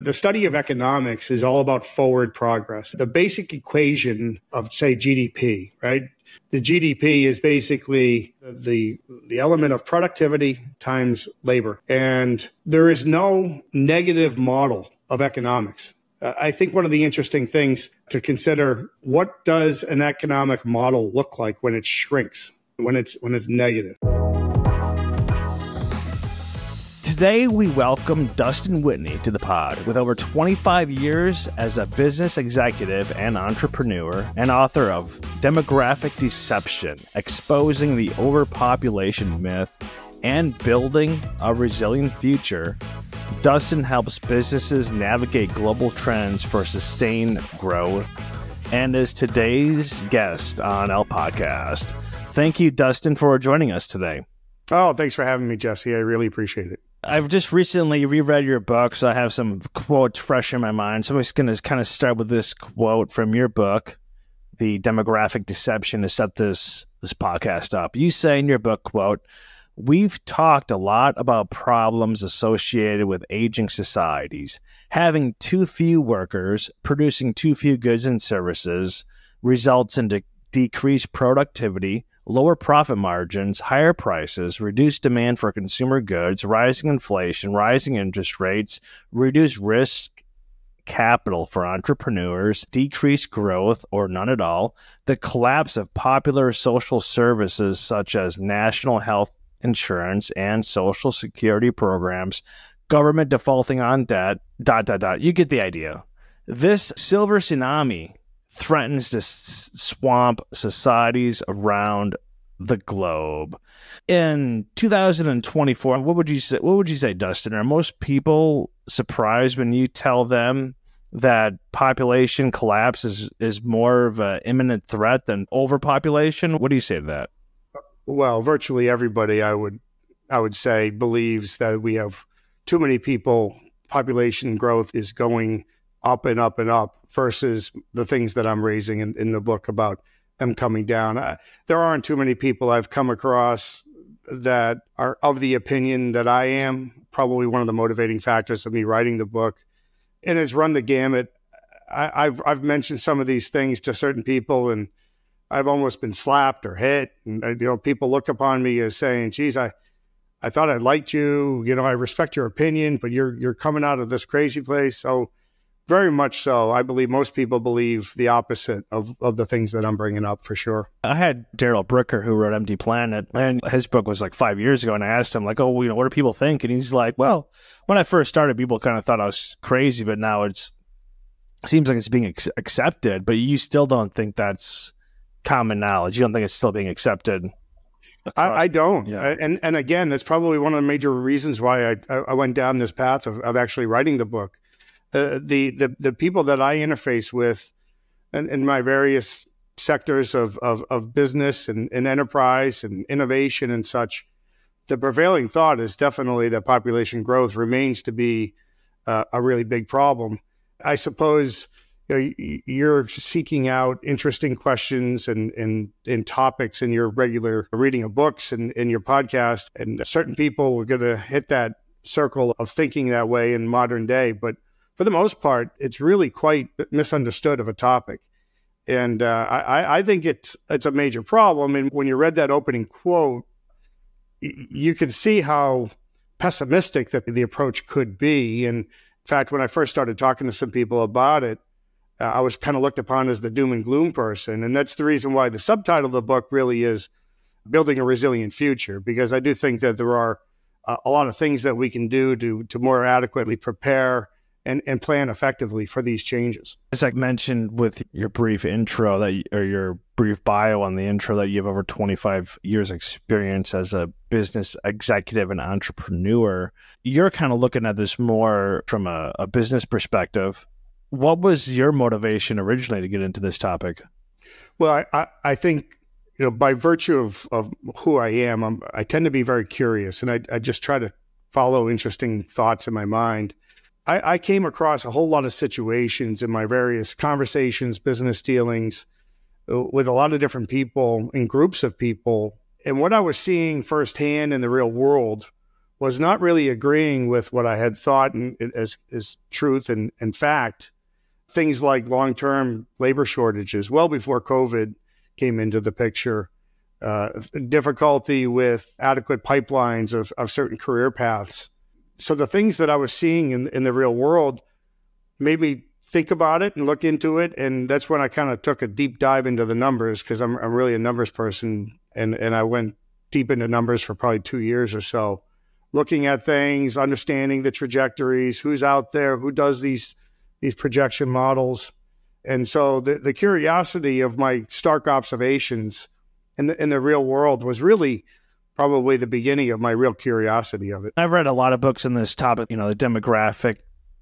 The study of economics is all about forward progress. The basic equation of, say, GDP, right? The GDP is basically the, the element of productivity times labor. And there is no negative model of economics. Uh, I think one of the interesting things to consider, what does an economic model look like when it shrinks, when it's, when it's negative? Today, we welcome Dustin Whitney to the pod. With over 25 years as a business executive and entrepreneur, and author of Demographic Deception Exposing the Overpopulation Myth and Building a Resilient Future, Dustin helps businesses navigate global trends for sustained growth and is today's guest on El Podcast. Thank you, Dustin, for joining us today. Oh, thanks for having me, Jesse. I really appreciate it. I've just recently reread your book, so I have some quotes fresh in my mind. So I'm just going to kind of start with this quote from your book, "The Demographic Deception," to set this this podcast up. You say in your book, "quote We've talked a lot about problems associated with aging societies. Having too few workers, producing too few goods and services, results in de- decreased productivity." Lower profit margins, higher prices, reduced demand for consumer goods, rising inflation, rising interest rates, reduced risk capital for entrepreneurs, decreased growth or none at all, the collapse of popular social services such as national health insurance and social security programs, government defaulting on debt, dot, dot, dot. You get the idea. This silver tsunami threatens to s- swamp societies around the globe. In 2024, what would you say? What would you say, Dustin? Are most people surprised when you tell them that population collapse is, is more of an imminent threat than overpopulation? What do you say to that? Well, virtually everybody, I would, I would say, believes that we have too many people. Population growth is going up and up and up versus the things that I'm raising in, in the book about them coming down. I, there aren't too many people I've come across that are of the opinion that I am. Probably one of the motivating factors of me writing the book, and it's run the gamut. I, have I've mentioned some of these things to certain people, and I've almost been slapped or hit. And uh, you know, people look upon me as saying, "Geez, I." I thought I liked you. You know, I respect your opinion, but you're you're coming out of this crazy place. So very much so. I believe most people believe the opposite of, of the things that I'm bringing up for sure. I had Darrell Bricker who wrote Empty Planet, and his book was like five years ago. And I asked him, like, oh, you know, what do people think? And he's like, well, when I first started, people kind of thought I was crazy, but now it's seems like it's being accepted. But you still don't think that's common knowledge. You don't think it's still being accepted. I, I, don't. Yeah. And and again, that's probably one of the major reasons why I, I went down this path of, of actually writing the book uh, the, the the people that I interface with in, in my various sectors of, of, of business and, and, enterprise and innovation and such, the prevailing thought is definitely that population growth remains to be uh, a really big problem. I suppose you know, you're seeking out interesting questions and, and, and topics in your regular reading of books and in your podcast, and certain people are going to hit that circle of thinking that way in modern day, but for the most part, it's really quite misunderstood of a topic. And uh, I, I, think it's it's a major problem. And when you read that opening quote, you can see how pessimistic that the approach could be. And in fact, when I first started talking to some people about it, uh, I was kind of looked upon as the doom and gloom person. And that's the reason why the subtitle of the book really is Building a Resilient Future, because I do think that there are uh, a lot of things that we can do to, to more adequately prepare and, and plan effectively for these changes. As I mentioned with your brief intro that or your brief bio on the intro that you have over 25 years experience as a business executive and entrepreneur, you're kind of looking at this more from a, a business perspective. What was your motivation originally to get into this topic? Well, I, I, I think you know, by virtue of, of who I am, I'm, i tend to be very curious and I, I just try to follow interesting thoughts in my mind. I, I came across a whole lot of situations in my various conversations, business dealings uh, with a lot of different people and groups of people. And what I was seeing firsthand in the real world was not really agreeing with what I had thought and, as, as truth and, and fact. Things like long term labor shortages, well before COVID came into the picture, uh, difficulty with adequate pipelines of, of certain career paths. So the things that I was seeing in, in the real world made me think about it and look into it. And that's when I kind of took a deep dive into the numbers because I'm, I'm really a numbers person. And, and I went deep into numbers for probably two years or so, looking at things, understanding the trajectories, who's out there, who does these these projection models. And so the, the curiosity of my stark observations in the in the real world was really probably the beginning of my real curiosity of it. I've read a lot of books on this topic, you know, the demographic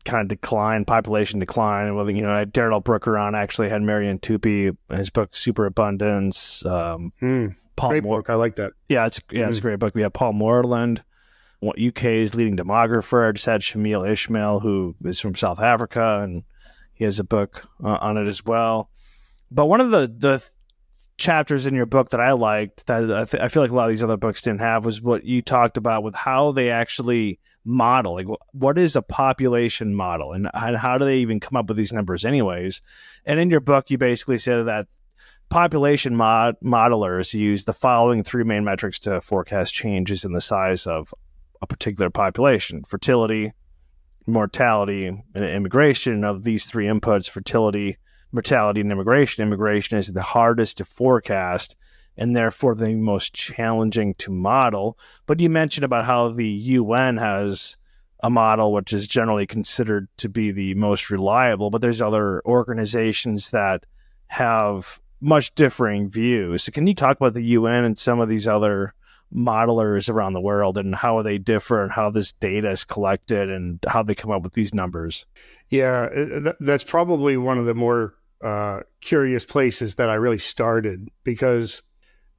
kind of decline, population decline. Well, you know, Darrell Bricker on actually had Marian Tupy, his book Superabundance. Um, mm, Paul great Moore, book. I like that. Yeah, it's yeah, mm. it's a hmm. great book. We have Paul Morland, UK's leading demographer. I just had Shamil Ismail, who is from South Africa, and he has a book uh, on it as well. But one of the the chapters in your book that I liked that I, th- I, feel like a lot of these other books didn't have was what you talked about with how they actually model. Like, what is a population model, and, how do they even come up with these numbers, anyways? And in your book, you basically said that population mod- modelers use the following three main metrics to forecast changes in the size of a particular population: fertility, mortality, and immigration. Of these three inputs, fertility mortality and immigration. Immigration is the hardest to forecast and therefore the most challenging to model. But you mentioned about how the UN has a model which is generally considered to be the most reliable, but there's other organizations that have much differing views. So can you talk about the UN and some of these other modelers around the world and how they differ and how this data is collected and how they come up with these numbers? Yeah, that's probably one of the more uh, curious places that I really started because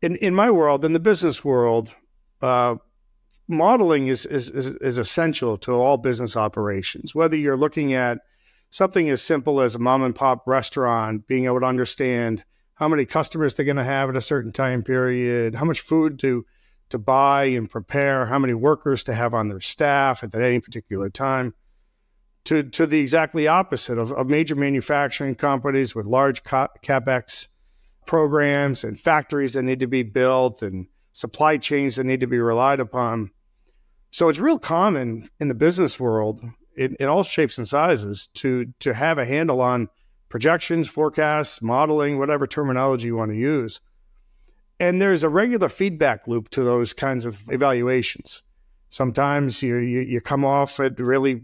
in, in my world, in the business world, uh, modeling is, is, is, is essential to all business operations. Whether you're looking at something as simple as a mom and pop restaurant, being able to understand how many customers they're going to have at a certain time period, how much food to to buy and prepare, how many workers to have on their staff at any particular time to, to the exactly opposite of, of major manufacturing companies with large capex programs and factories that need to be built and supply chains that need to be relied upon. So it's real common in the business world, in, in all shapes and sizes, to to have a handle on projections, forecasts, modeling, whatever terminology you want to use. And there's a regular feedback loop to those kinds of evaluations. Sometimes you, you, you come off at really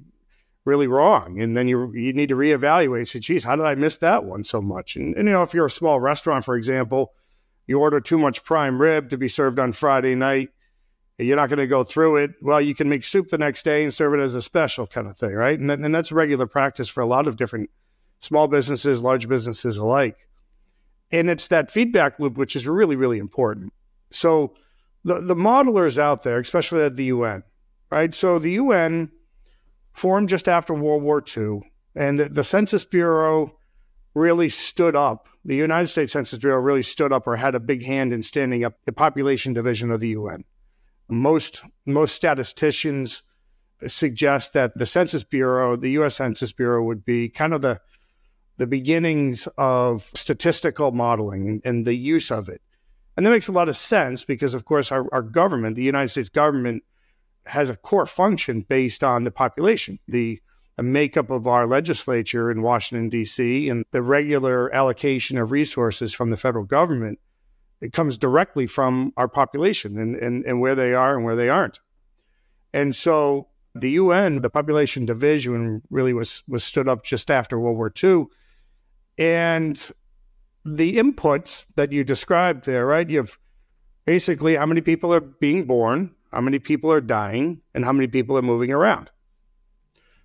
really wrong. And then you you need to reevaluate. Say, geez, how did I miss that one so much? And, and you know, if you're a small restaurant, for example, you order too much prime rib to be served on Friday night. You're not going to go through it. Well, you can make soup the next day and serve it as a special kind of thing, right? And, and that's regular practice for a lot of different small businesses, large businesses alike. And it's that feedback loop which is really, really important. So the the modelers out there, especially at the UN, right? So the UN formed just after World War II, and the, the Census Bureau really stood up. The United States Census Bureau really stood up or had a big hand in standing up the population division of the UN. Most most statisticians suggest that the Census Bureau, the U.S. Census Bureau, would be kind of the the beginnings of statistical modeling and, the use of it. And that makes a lot of sense because, of course, our, our government, the United States government, has a core function based on the population, the, the makeup of our legislature in Washington, D.C., and the regular allocation of resources from the federal government. It comes directly from our population and, and, and where they are and where they aren't. And so the UN, the population division, really was, was stood up just after World War II. And the inputs that you described there, right? You have basically how many people are being born, how many people are dying, and how many people are moving around.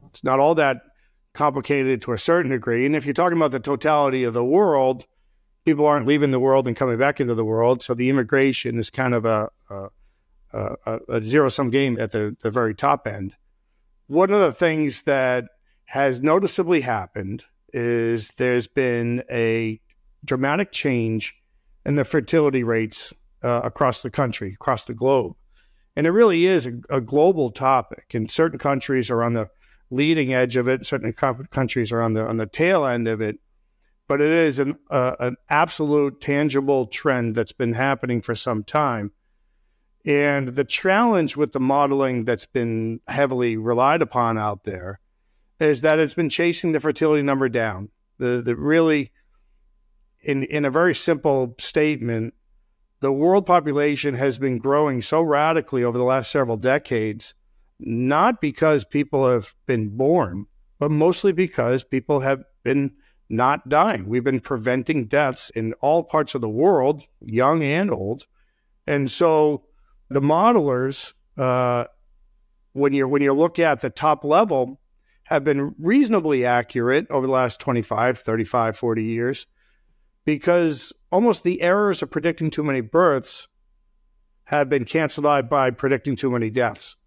It's not all that complicated to a certain degree. And if you're talking about the totality of the world, people aren't leaving the world and coming back into the world. So the immigration is kind of a, a, a, a zero sum game at the, the very top end. One of the things that has noticeably happened is there's been a dramatic change in the fertility rates uh, across the country, across the globe. And it really is a, a global topic. And certain countries are on the leading edge of it. Certain countries are on the on the tail end of it. But it is an uh, an absolute tangible trend that's been happening for some time. And the challenge with the modeling that's been heavily relied upon out there is that it's been chasing the fertility number down. The the really in in a very simple statement, the world population has been growing so radically over the last several decades, not because people have been born, but mostly because people have been not dying. We've been preventing deaths in all parts of the world, young and old. And so the modelers, uh, when you when you look at the top level, have been reasonably accurate over the last 25, 35, 40 years because almost the errors of predicting too many births have been canceled out by predicting too many deaths.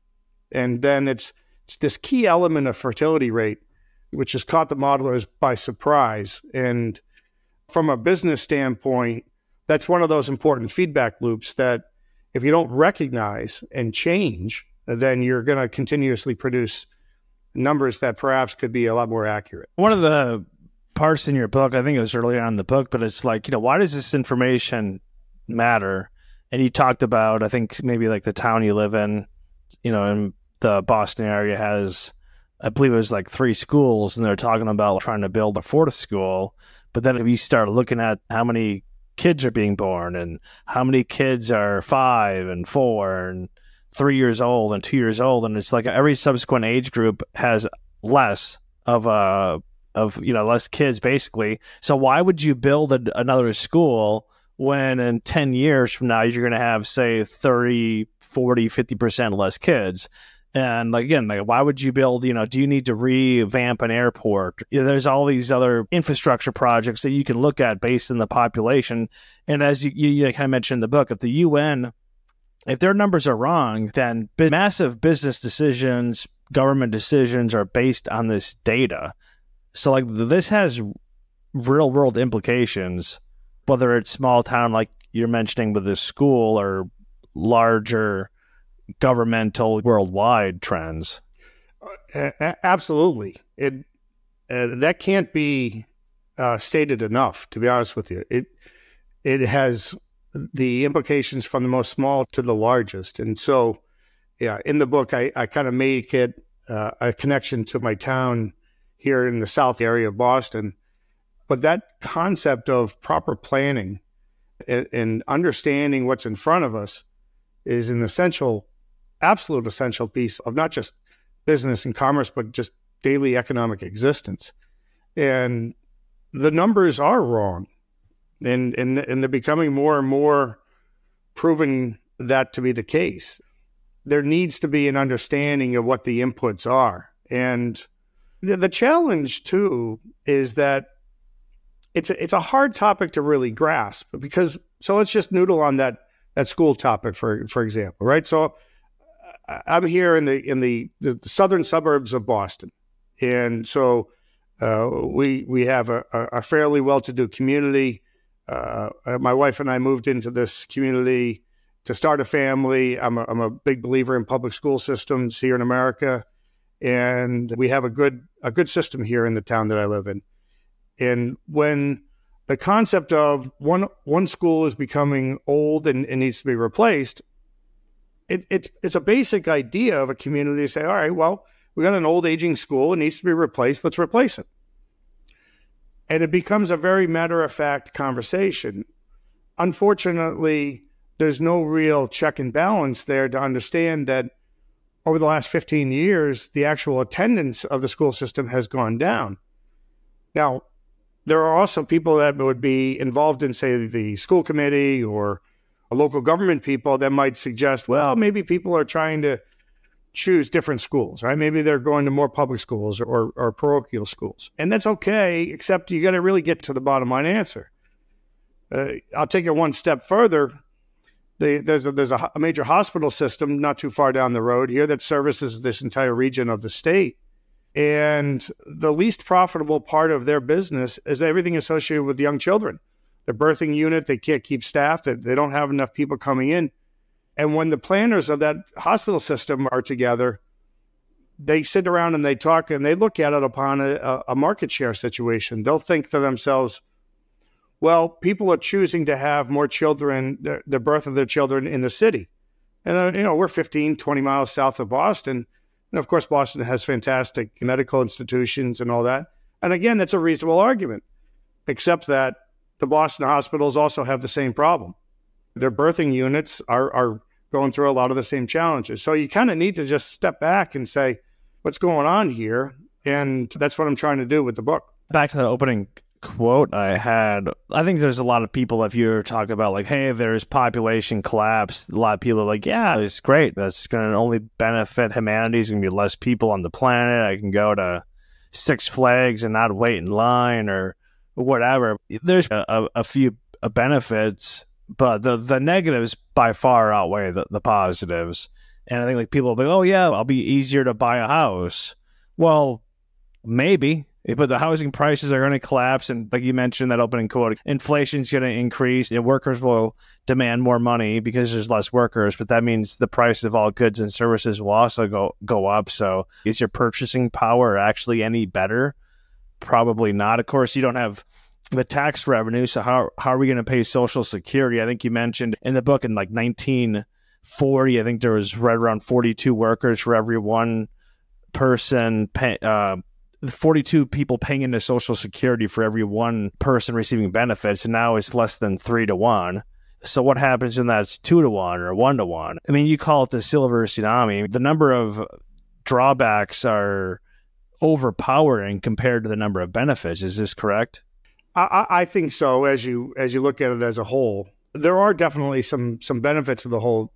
And then it's, it's this key element of fertility rate, which has caught the modelers by surprise. And from a business standpoint, that's one of those important feedback loops that if you don't recognize and change, then you're going to continuously produce numbers that perhaps could be a lot more accurate. One of the parts in your book, I think it was earlier on the book, but it's like, you know, why does this information matter? And you talked about, I think maybe like the town you live in, you know, in the Boston area has, I believe it was like three schools, and they're talking about trying to build a fourth school. But then if you start looking at how many kids are being born and how many kids are five and four and three years old and two years old, and it's like every subsequent age group has less of a of you know less kids basically. So why would you build a, another school when in 10 years from now you're going to have say 30, 40, 50% less kids? And like, again, like, why would you build? You know, do you need to revamp an airport? You know, there's all these other infrastructure projects that you can look at based on the population. And as you, you, you kind of mentioned in the book, if the UN, if their numbers are wrong, then massive business decisions, government decisions are based on this data. So like this has real world implications, whether it's small town like you're mentioning with this school or larger governmental worldwide trends. Uh, absolutely, it uh, that can't be uh, stated enough. To be honest with you, it it has the implications from the most small to the largest, and so yeah, in the book I, I kind of make it uh, a connection to my town here in the south area of Boston. But that concept of proper planning and, and understanding what's in front of us is an essential, absolute essential piece of not just business and commerce, but just daily economic existence. And the numbers are wrong. And, and, and they're becoming more and more proving that to be the case. There needs to be an understanding of what the inputs are. And the, the challenge too is that it's a, it's a hard topic to really grasp because so let's just noodle on that that school topic for for example, right? So I'm here in the in the, the southern suburbs of Boston, and so uh, we we have a, a fairly well-to-do community. Uh, my wife and I moved into this community to start a family. I'm a, I'm a big believer in public school systems here in America and we have a good a good system here in the town that I live in. And when the concept of one one school is becoming old and, and needs to be replaced, it, it's it's a basic idea of a community to say, all right, well, we got an old aging school, it needs to be replaced, let's replace it. And it becomes a very matter of fact conversation. Unfortunately, there's no real check and balance there to understand that over the last 15 years, the actual attendance of the school system has gone down. Now, there are also people that would be involved in, say, the school committee or a local government people that might suggest, well, maybe people are trying to choose different schools, right? Maybe they're going to more public schools or, or parochial schools. And that's okay, except you got to really get to the bottom line answer. Uh, I'll take it one step further there's a, there's a, a major hospital system not too far down the road here that services this entire region of the state. And the least profitable part of their business is everything associated with young children. The birthing unit, they can't keep staff, that they don't have enough people coming in. And when the planners of that hospital system are together, they sit around and they talk and they look at it upon a, a market share situation. They'll think to themselves, well, people are choosing to have more children, the, the birth of their children in the city. And, uh, you know, we're 15, 20 miles south of Boston. And of course, Boston has fantastic medical institutions and all that. And again, that's a reasonable argument, except that the Boston hospitals also have the same problem. Their birthing units are, are going through a lot of the same challenges. So you kind of need to just step back and say, what's going on here? And that's what I'm trying to do with the book. Back to that opening quote I had. I think there's a lot of people, if you talk about like, hey, there's population collapse, a lot of people are like, yeah, it's great. That's going to only benefit humanity. There's going to be less people on the planet. I can go to Six Flags and not wait in line or whatever. There's a, a, few uh, benefits, but the, the negatives by far outweigh the, the positives. And I think like people will be, oh, yeah, I'll be easier to buy a house. Well, maybe but the housing prices are going to collapse, and like you mentioned, that opening quote, inflation is going to increase. And workers will demand more money because there's less workers, but that means the price of all goods and services will also go go up. So, is your purchasing power actually any better? Probably not. Of course, you don't have the tax revenue. So how how are we going to pay Social Security? I think you mentioned in the book in like 1940, I think there was right around 42 workers for every one person pay, uh, 42 people paying into Social Security for every one person receiving benefits, and now it's less than three to one. So what happens when that's two to one or one to one? I mean, you call it the silver tsunami. The number of drawbacks are overpowering compared to the number of benefits. Is this correct? I, I think so. As you as you look at it as a whole, there are definitely some some benefits of the whole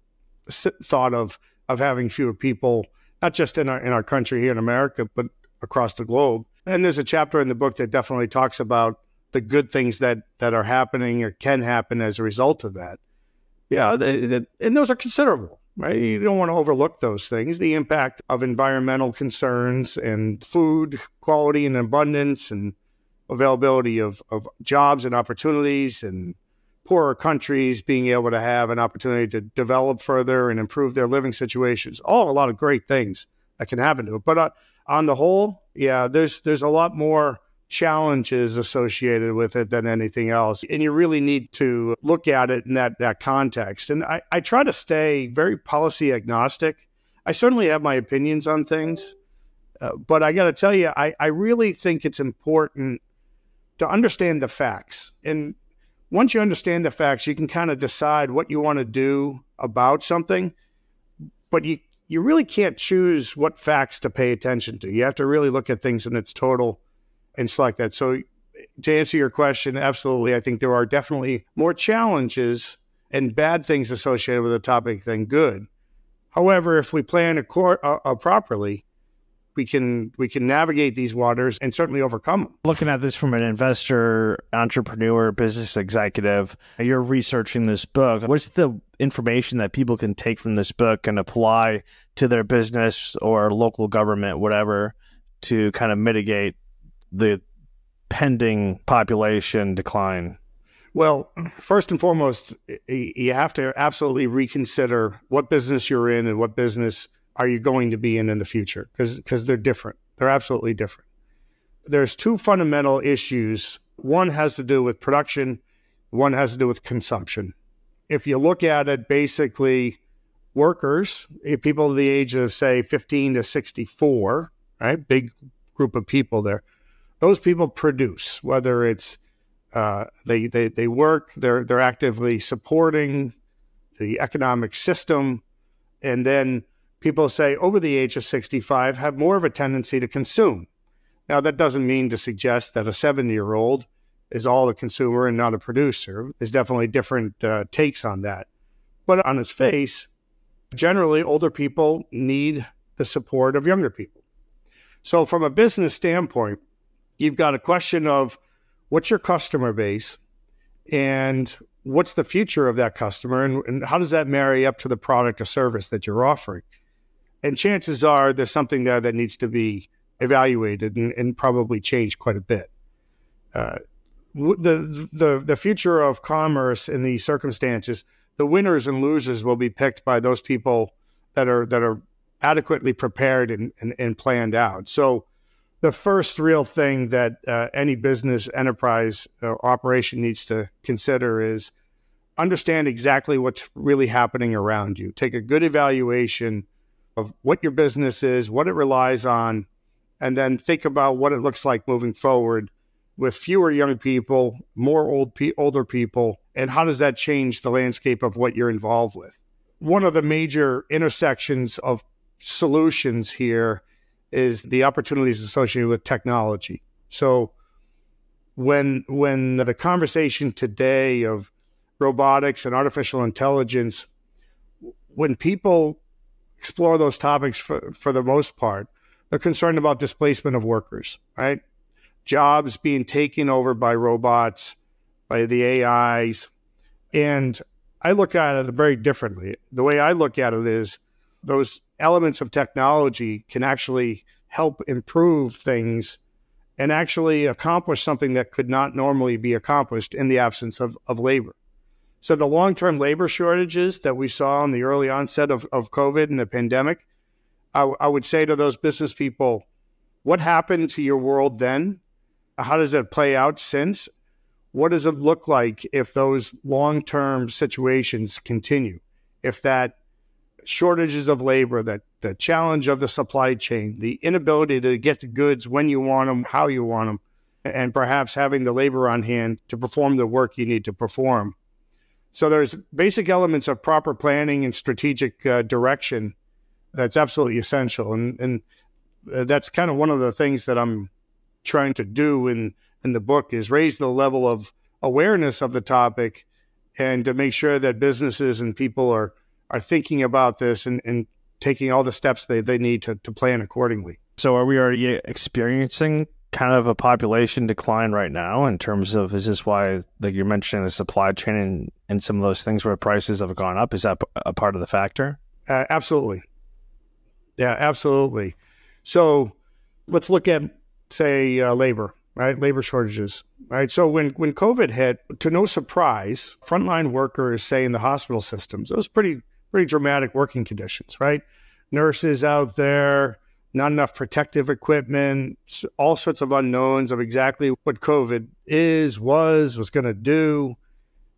thought of of having fewer people, not just in our in our country here in America, but across the globe. And there's a chapter in the book that definitely talks about the good things that that are happening or can happen as a result of that. Yeah, they, they, and those are considerable, right? You don't want to overlook those things. The impact of environmental concerns and food quality and abundance and availability of, of jobs and opportunities and poorer countries being able to have an opportunity to develop further and improve their living situations. All a lot of great things that can happen to it. But uh, on the whole, yeah, there's there's a lot more challenges associated with it than anything else. And you really need to look at it in that that context. And I, I try to stay very policy agnostic. I certainly have my opinions on things, uh, but I got to tell you, I, I really think it's important to understand the facts. And once you understand the facts, you can kind of decide what you want to do about something. But you you really can't choose what facts to pay attention to. You have to really look at things in its total and select that. So, to answer your question, absolutely, I think there are definitely more challenges and bad things associated with a topic than good. However, if we plan a uh, uh, properly, we can we can navigate these waters and certainly overcome them. Looking at this from an investor, entrepreneur, business executive, you're researching this book. What's the information that people can take from this book and apply to their business or local government, whatever, to kind of mitigate the pending population decline? Well, first and foremost, you have to absolutely reconsider what business you're in and what business are you going to be in in the future? Because because they're different. They're absolutely different. There's two fundamental issues. One has to do with production. One has to do with consumption. If you look at it, basically, workers, people of the age of say 15 to 64, right, big group of people there. Those people produce, whether it's uh, they, they they work, they're they're actively supporting the economic system, and then people say over the age of 65 have more of a tendency to consume. Now, that doesn't mean to suggest that a 70 year old is all a consumer and not a producer. There's definitely different uh, takes on that. But on its face, generally, older people need the support of younger people. So, from a business standpoint, you've got a question of what's your customer base and what's the future of that customer and, and how does that marry up to the product or service that you're offering? And chances are there's something there that needs to be evaluated and, and probably changed quite a bit. Uh, the, the, the future of commerce in these circumstances, the winners and losers will be picked by those people that are that are adequately prepared and, and, and planned out. So the first real thing that uh, any business enterprise uh, operation needs to consider is understand exactly what's really happening around you. Take a good evaluation of what your business is, what it relies on, and then think about what it looks like moving forward with fewer young people, more old pe- older people, and how does that change the landscape of what you're involved with? One of the major intersections of solutions here is the opportunities associated with technology. So when when the conversation today of robotics and artificial intelligence, when people explore those topics for, for the most part, they're concerned about displacement of workers, right? Jobs being taken over by robots, by the AIs. And I look at it very differently. The way I look at it is those elements of technology can actually help improve things and actually accomplish something that could not normally be accomplished in the absence of, of labor. So the long-term labor shortages that we saw in the early onset of, of COVID and the pandemic, I, would say to those business people, what happened to your world then? How does it play out since? What does it look like if those long-term situations continue? If that shortages of labor, that the challenge of the supply chain, the inability to get the goods when you want them, how you want them, and perhaps having the labor on hand to perform the work you need to perform. So there's basic elements of proper planning and strategic uh, direction that's absolutely essential, and and uh, that's kind of one of the things that I'm trying to do in in the book is raise the level of awareness of the topic, and to make sure that businesses and people are are thinking about this and, and taking all the steps they, they need to, to plan accordingly. So, are we already experiencing kind of a population decline right now in terms of is this why like you're mentioning the supply chain and, and some of those things where prices have gone up? Is that a part of the factor? Uh, absolutely. Yeah, absolutely. So, let's look at say uh, labor, right? Labor shortages, right? So when when COVID hit, to no surprise, frontline workers, say in the hospital systems, it was pretty pretty dramatic working conditions, right? Nurses out there, not enough protective equipment, all sorts of unknowns of exactly what COVID is, was, was going to do.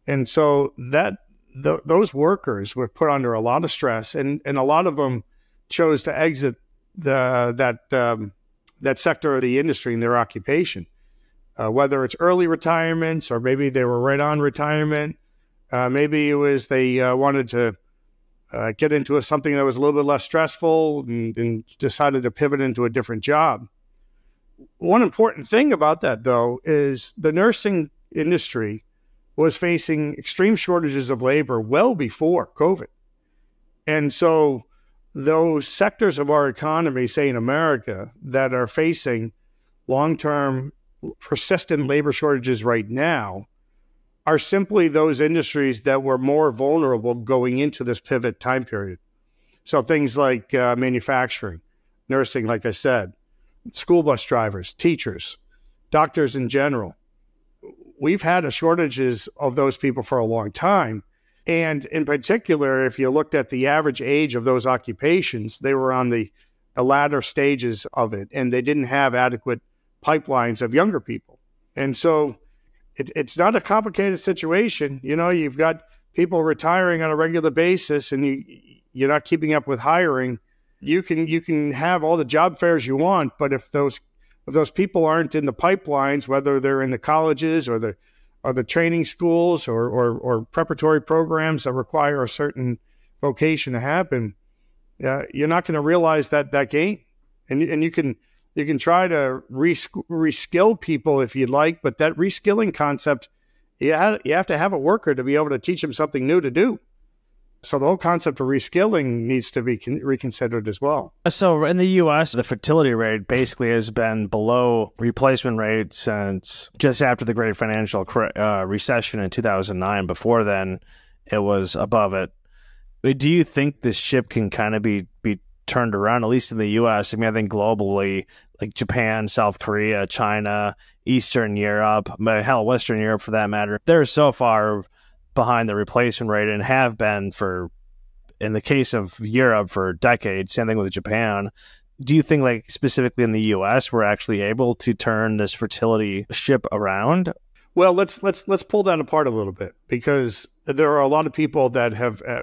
And so that th- those workers were put under a lot of stress, and, and a lot of them chose to exit the that um, that sector of the industry in their occupation, uh, whether it's early retirements or maybe they were right on retirement. Uh, maybe it was they uh, wanted to uh, get into a, something that was a little bit less stressful and, and, decided to pivot into a different job. One important thing about that, though, is the nursing industry was facing extreme shortages of labor well before COVID. And so, those sectors of our economy, say in America, that are facing long term persistent labor shortages right now are simply those industries that were more vulnerable going into this pivot time period. So things like uh, manufacturing, nursing, like I said, school bus drivers, teachers, doctors in general. We've had a shortages of those people for a long time. And in particular, if you looked at the average age of those occupations, they were on the, the latter stages of it, and they didn't have adequate pipelines of younger people. And so it, it's not a complicated situation. You know, you've got people retiring on a regular basis, and you you're not keeping up with hiring. You can you can have all the job fairs you want, but if those if those people aren't in the pipelines, whether they're in the colleges or the or the training schools or, or, or preparatory programs that require a certain vocation to happen, uh, you're not going to realize that that gain. And, and you can you can try to re- reskill people if you'd like, but that reskilling concept, you have, you have to have a worker to be able to teach them something new to do. So the whole concept of reskilling needs to be con- reconsidered as well. So in the U.S., the fertility rate basically has been below replacement rate since just after the Great Financial uh, Recession in 2009. Before then, it was above it. Do you think this ship can kind of be turned around, at least in the U.S. I mean, I think globally, like Japan, South Korea, China, Eastern Europe, but hell, Western Europe for that matter, they're so far behind the replacement rate and have been for, in the case of Europe, for decades. Same thing with Japan. Do you think, like specifically in the U.S., we're actually able to turn this fertility ship around? Well, let's let's let's pull that apart a little bit because there are a lot of people that have uh,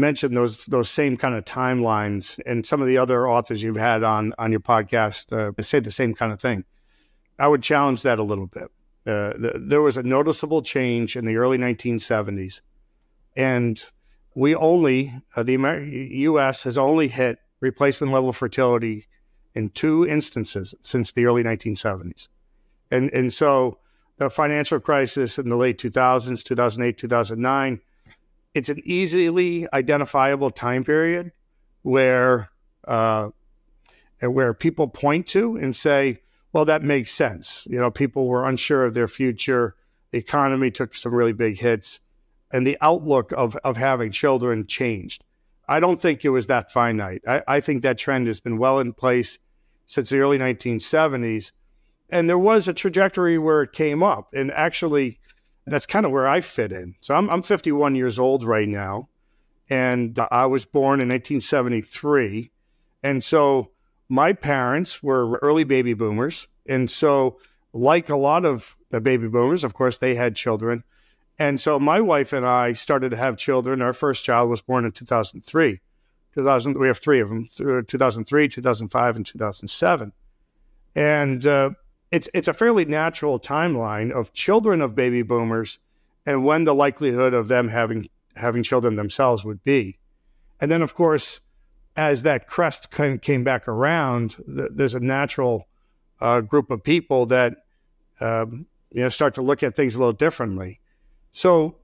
mentioned those those same kind of timelines, and some of the other authors you've had on on your podcast uh, say the same kind of thing. I would challenge that a little bit. Uh, the, there was a noticeable change in the early 1970s, and we only uh, the Amer- U.S. has only hit replacement level fertility in two instances since the early 1970s, and and so the financial crisis in the late 2000s, 2008, 2009, it's an easily identifiable time period where uh, where people point to and say well, that makes sense. You know, people were unsure of their future. The economy took some really big hits, and the outlook of, of having children changed. I don't think it was that finite. I, I think that trend has been well in place since the early 1970s. And there was a trajectory where it came up. And actually, that's kind of where I fit in. So I'm, I'm 51 years old right now. And I was born in 1973. And so my parents were early baby boomers. And so, like a lot of the baby boomers, of course, they had children. And so, my wife and I started to have children. Our first child was born in 2003. 2000, we have three of them 2003, 2005, and 2007. And uh, it's, it's a fairly natural timeline of children of baby boomers and when the likelihood of them having, having children themselves would be. And then, of course, as that crest kind of came back around, there's a natural uh, group of people that um, you know start to look at things a little differently. So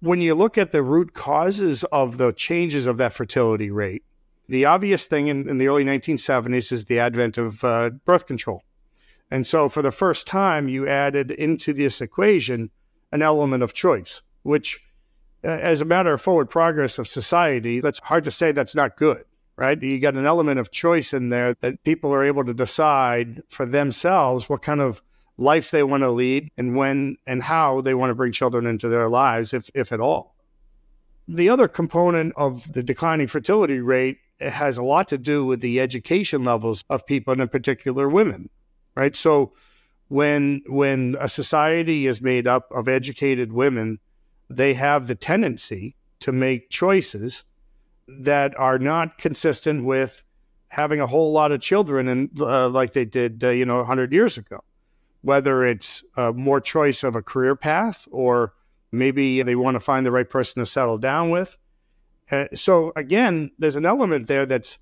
when you look at the root causes of the changes of that fertility rate, the obvious thing in, in the early 1970s is the advent of uh, birth control. And so for the first time, you added into this equation an element of choice, which, uh, as a matter of forward progress of society, that's hard to say that's not good right? You got an element of choice in there that people are able to decide for themselves what kind of life they want to lead and when and how they want to bring children into their lives, if, if at all. The other component of the declining fertility rate has a lot to do with the education levels of people, and in particular women, right? So when when a society is made up of educated women, they have the tendency to make choices that are not consistent with having a whole lot of children and uh, like they did, uh, you know, 100 years ago. Whether it's uh, more choice of a career path or maybe they want to find the right person to settle down with. Uh, so again, there's an element there that's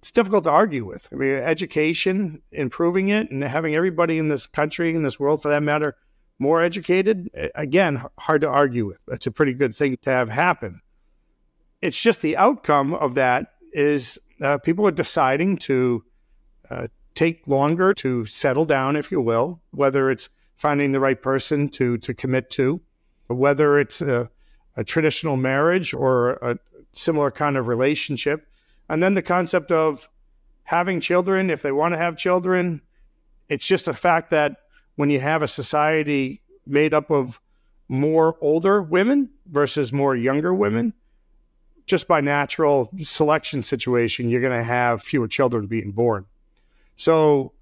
it's difficult to argue with. I mean, education, improving it, and having everybody in this country, in this world, for that matter, more educated. Again, hard to argue with. That's a pretty good thing to have happen it's just the outcome of that is uh, people are deciding to uh, take longer to settle down, if you will, whether it's finding the right person to to commit to, whether it's a, a traditional marriage or a similar kind of relationship, and then the concept of having children if they want to have children. It's just a fact that when you have a society made up of more older women versus more younger women, just by natural selection situation, you're going to have fewer children being born. So,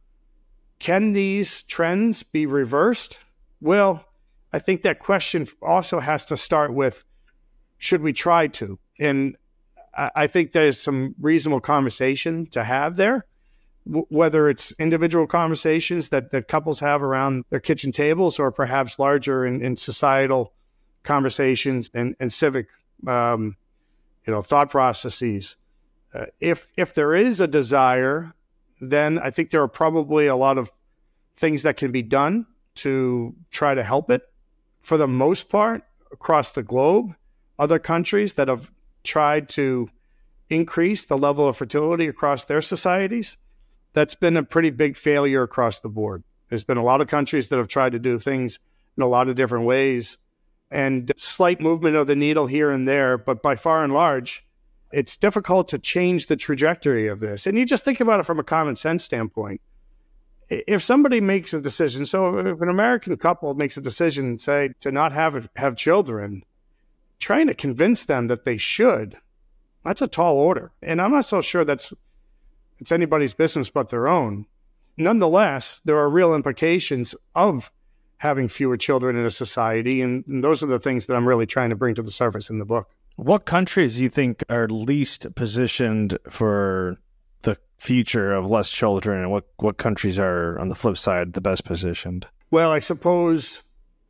can these trends be reversed? Well, I think that question also has to start with should we try to? And I think there's some reasonable conversation to have there, whether it's individual conversations that, that couples have around their kitchen tables or perhaps larger in, in societal conversations and, and civic um, you know, thought processes. Uh, if if there is a desire, then I think there are probably a lot of things that can be done to try to help it. For the most part, across the globe, other countries that have tried to increase the level of fertility across their societies, that's been a pretty big failure across the board. There's been a lot of countries that have tried to do things in a lot of different ways and slight movement of the needle here and there, but by far and large, it's difficult to change the trajectory of this. And you just think about it from a common sense standpoint. If somebody makes a decision, so if an American couple makes a decision, say, to not have have children, trying to convince them that they should, that's a tall order. And I'm not so sure that's it's anybody's business but their own. Nonetheless, there are real implications of having fewer children in a society, and, and those are the things that I'm really trying to bring to the surface in the book. What countries do you think are least positioned for the future of less children, and what what countries are on the flip side the best positioned? Well, I suppose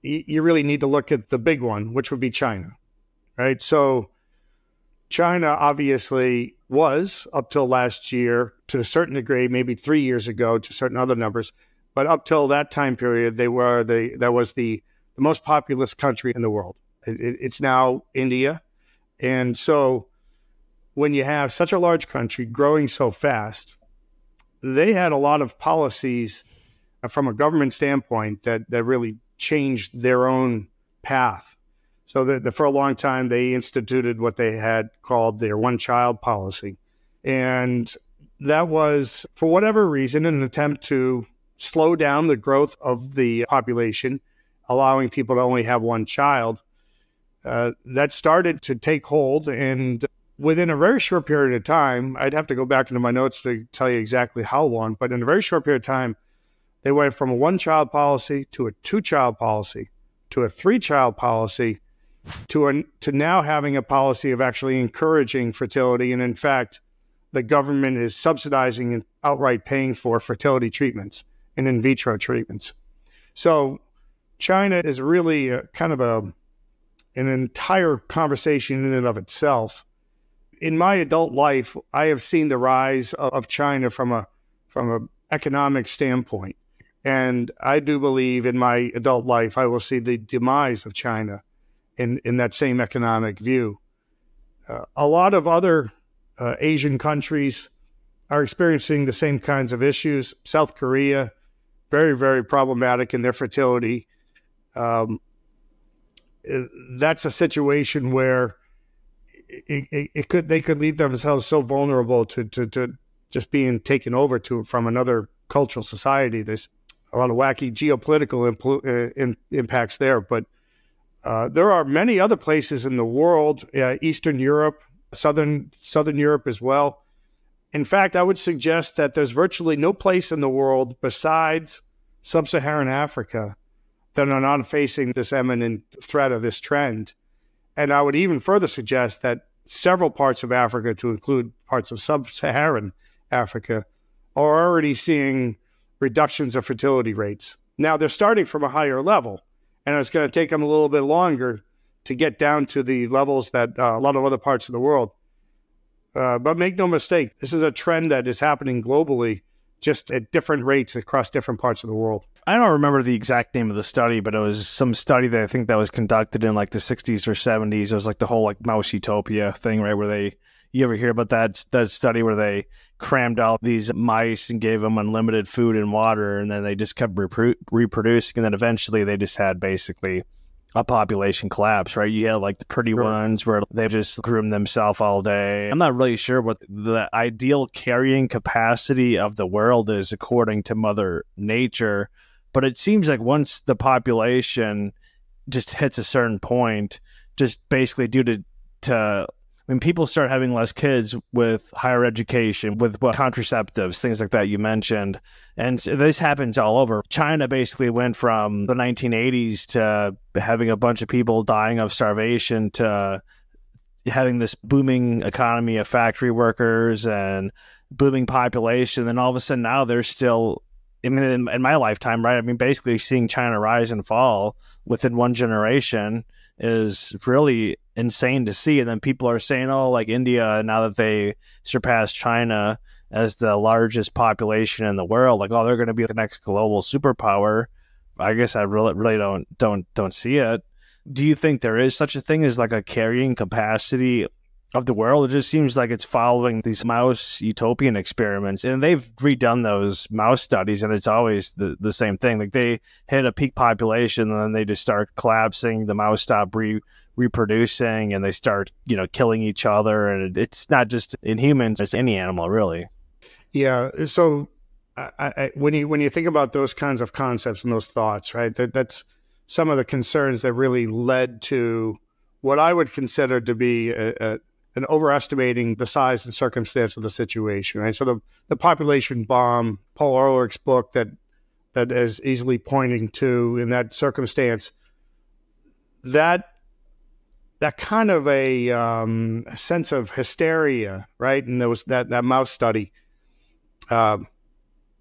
you really need to look at the big one, which would be China, right? So, China obviously was up till last year to a certain degree, maybe three years ago to certain other numbers, but up till that time period, they were the that was the, the most populous country in the world. It, it, it's now India, and so when you have such a large country growing so fast, they had a lot of policies uh, from a government standpoint that that really changed their own path. So that for a long time they instituted what they had called their one child policy, and that was for whatever reason an attempt to slow down the growth of the population, allowing people to only have one child. Uh, that started to take hold, and within a very short period of time, I'd have to go back into my notes to tell you exactly how long, but in a very short period of time, they went from a one child policy to a two child policy to a three child policy to a, to now having a policy of actually encouraging fertility. And in fact the government is subsidizing and outright paying for fertility treatments and in vitro treatments. So China is really a, kind of a an entire conversation in and of itself. In my adult life, I have seen the rise of China from a from an economic standpoint, and I do believe in my adult life I will see the demise of China in in that same economic view. Uh, a lot of other uh, Asian countries are experiencing the same kinds of issues. South Korea, very very problematic in their fertility. Um, that's a situation where it, it, could they could leave themselves so vulnerable to, to, to just being taken over to from another cultural society. There's a lot of wacky geopolitical impl- uh, in, impacts there, but uh, there are many other places in the world, uh, Eastern Europe, southern Southern Europe as well. In fact, I would suggest that there's virtually no place in the world besides sub-Saharan Africa that are not facing this imminent threat of this trend. And I would even further suggest that several parts of Africa, to include parts of sub Saharan Africa, are already seeing reductions of fertility rates. Now, they're starting from a higher level, and it's going to take them a little bit longer to get down to the levels that uh, a lot of other parts of the world. Uh, but make no mistake, this is a trend that is happening globally, just at different rates across different parts of the world. I don't remember the exact name of the study, but it was some study that I think that was conducted in like the 60s or 70s. It was like the whole like mouse utopia thing, right? Where they, you ever hear about that that study where they crammed out these mice and gave them unlimited food and water, and then they just kept repro- reproducing, and then eventually they just had basically a population collapse, right? You had like the pretty ones where they just groom themselves all day. I'm not really sure what the ideal carrying capacity of the world is according to Mother Nature but it seems like once the population just hits a certain point, just basically due to to when people start having less kids with higher education, with what, contraceptives, things like that you mentioned, and this happens all over. China basically went from the 1980s to having a bunch of people dying of starvation to having this booming economy of factory workers and booming population. Then all of a sudden now they're still I mean, in, in, my lifetime, right? I mean, basically seeing China rise and fall within one generation is really insane to see. And then people are saying, oh, like India, now that they surpassed China as the largest population in the world, like, oh, they're going to be the next global superpower. I guess I really, really don't, don't, don't see it. Do you think there is such a thing as like a carrying capacity of the world. It just seems like it's following these mouse utopian experiments. And they've redone those mouse studies, and it's always the, the same thing. Like they hit a peak population, and then they just start collapsing. The mouse stop re- reproducing, and they start, you know, killing each other. And it's not just in humans; it's any animal, really. Yeah. So I, I, when you when you think about those kinds of concepts and those thoughts, right? That, that's some of the concerns that really led to what I would consider to be a, a, an overestimating the size and circumstance of the situation. Right. So the the population bomb, Paul Ehrlich's book that that is easily pointing to in that circumstance. That that kind of a, um, sense of hysteria, right? And there was that that mouse study. Uh,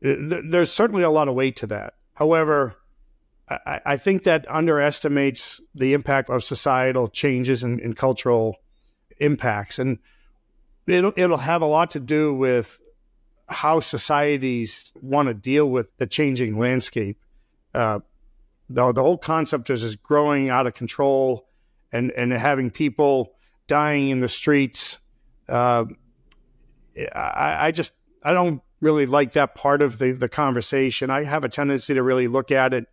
th- there's certainly a lot of weight to that. However, I, think that underestimates the impact of societal changes and, and cultural impacts, and it'll it'll have a lot to do with how societies want to deal with the changing landscape. Uh, the, the whole concept is, is growing out of control and, and having people dying in the streets. Uh, I, I just, I don't really like that part of the, the conversation. I have a tendency to really look at it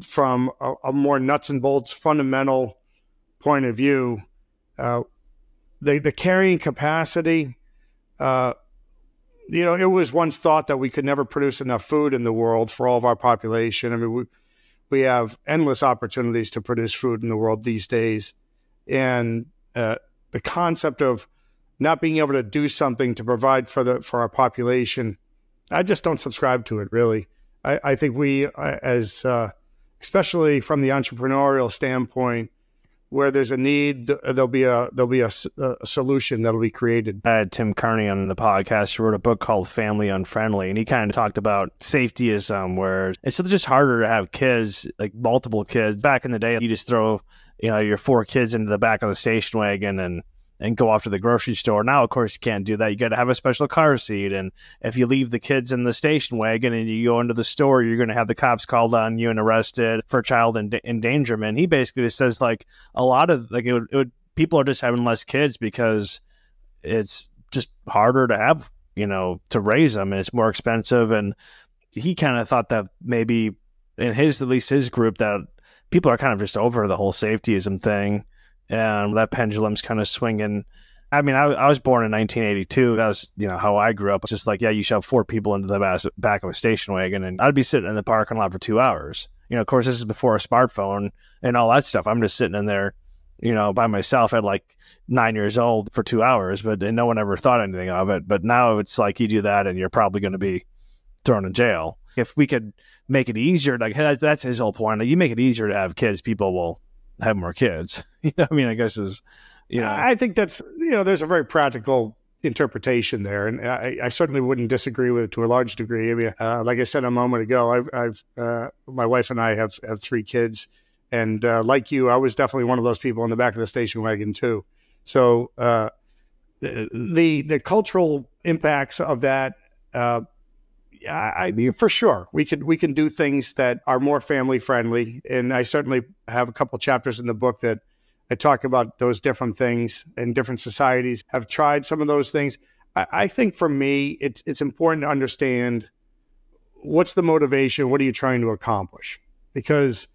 from a, a more nuts and bolts fundamental point of view. Uh, the, the carrying capacity, uh, you know, it was once thought that we could never produce enough food in the world for all of our population. I mean, we, we have endless opportunities to produce food in the world these days. And uh, the concept of not being able to do something to provide for the for our population, I just don't subscribe to it. Really, I, I think we, uh, as uh, especially from the entrepreneurial standpoint, where there's a need, there'll be a there'll be a, a, solution that'll be created. I had Tim Carney on the podcast. Wrote a book called Family Unfriendly, and he kind of talked about safetyism, where it's just harder to have kids, like multiple kids. Back in the day, you just throw you know your four kids into the back of the station wagon and and go off to the grocery store. Now, of course, you can't do that. You got to have a special car seat. And if you leave the kids in the station wagon and you go into the store, you're going to have the cops called on you and arrested for child end- endangerment. He basically says like a lot of like it would, it would, people are just having less kids because it's just harder to have, you know, to raise them and it's more expensive. And he kind of thought that maybe in his, at least his group, that people are kind of just over the whole safetyism thing and that pendulum's kind of swinging. I mean, I, I, was born in 1982. That was, you know, how I grew up. It's just like, yeah, you shove four people into the back of a station wagon, and I'd be sitting in the parking lot for two hours. You know, of course, this is before a smartphone and all that stuff. I'm just sitting in there, you know, by myself at like nine years old for two hours, but no one ever thought anything of it. But now it's like you do that, and you're probably going to be thrown in jail. If we could make it easier, like that's his whole point. Like, you make it easier to have kids, people will have more kids. you know, I mean, I guess is, you know, I think that's you know, there's a very practical interpretation there, and I, I certainly wouldn't disagree with it to a large degree. I mean, uh, like I said a moment ago, I've, I've uh, my wife and I have have three kids, and uh, like you, I was definitely one of those people in the back of the station wagon too. So uh, the the cultural impacts of that. I, I, for sure we could we can do things that are more family friendly, and I certainly have a couple chapters in the book that I talk about those different things, and different societies have tried some of those things. I, I think for me, it's it's important to understand what's the motivation, what are you trying to accomplish, because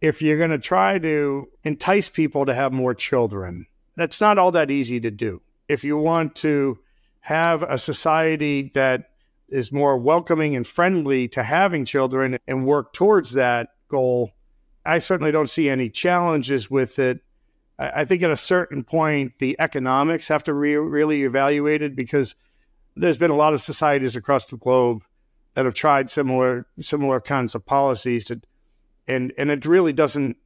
if you're going to try to entice people to have more children, that's not all that easy to do. If you want to have a society that is more welcoming and friendly to having children and work towards that goal, I certainly don't see any challenges with it. I, think at a certain point, the economics have to re- really evaluated because there's been a lot of societies across the globe that have tried similar similar kinds of policies to, and and it really doesn't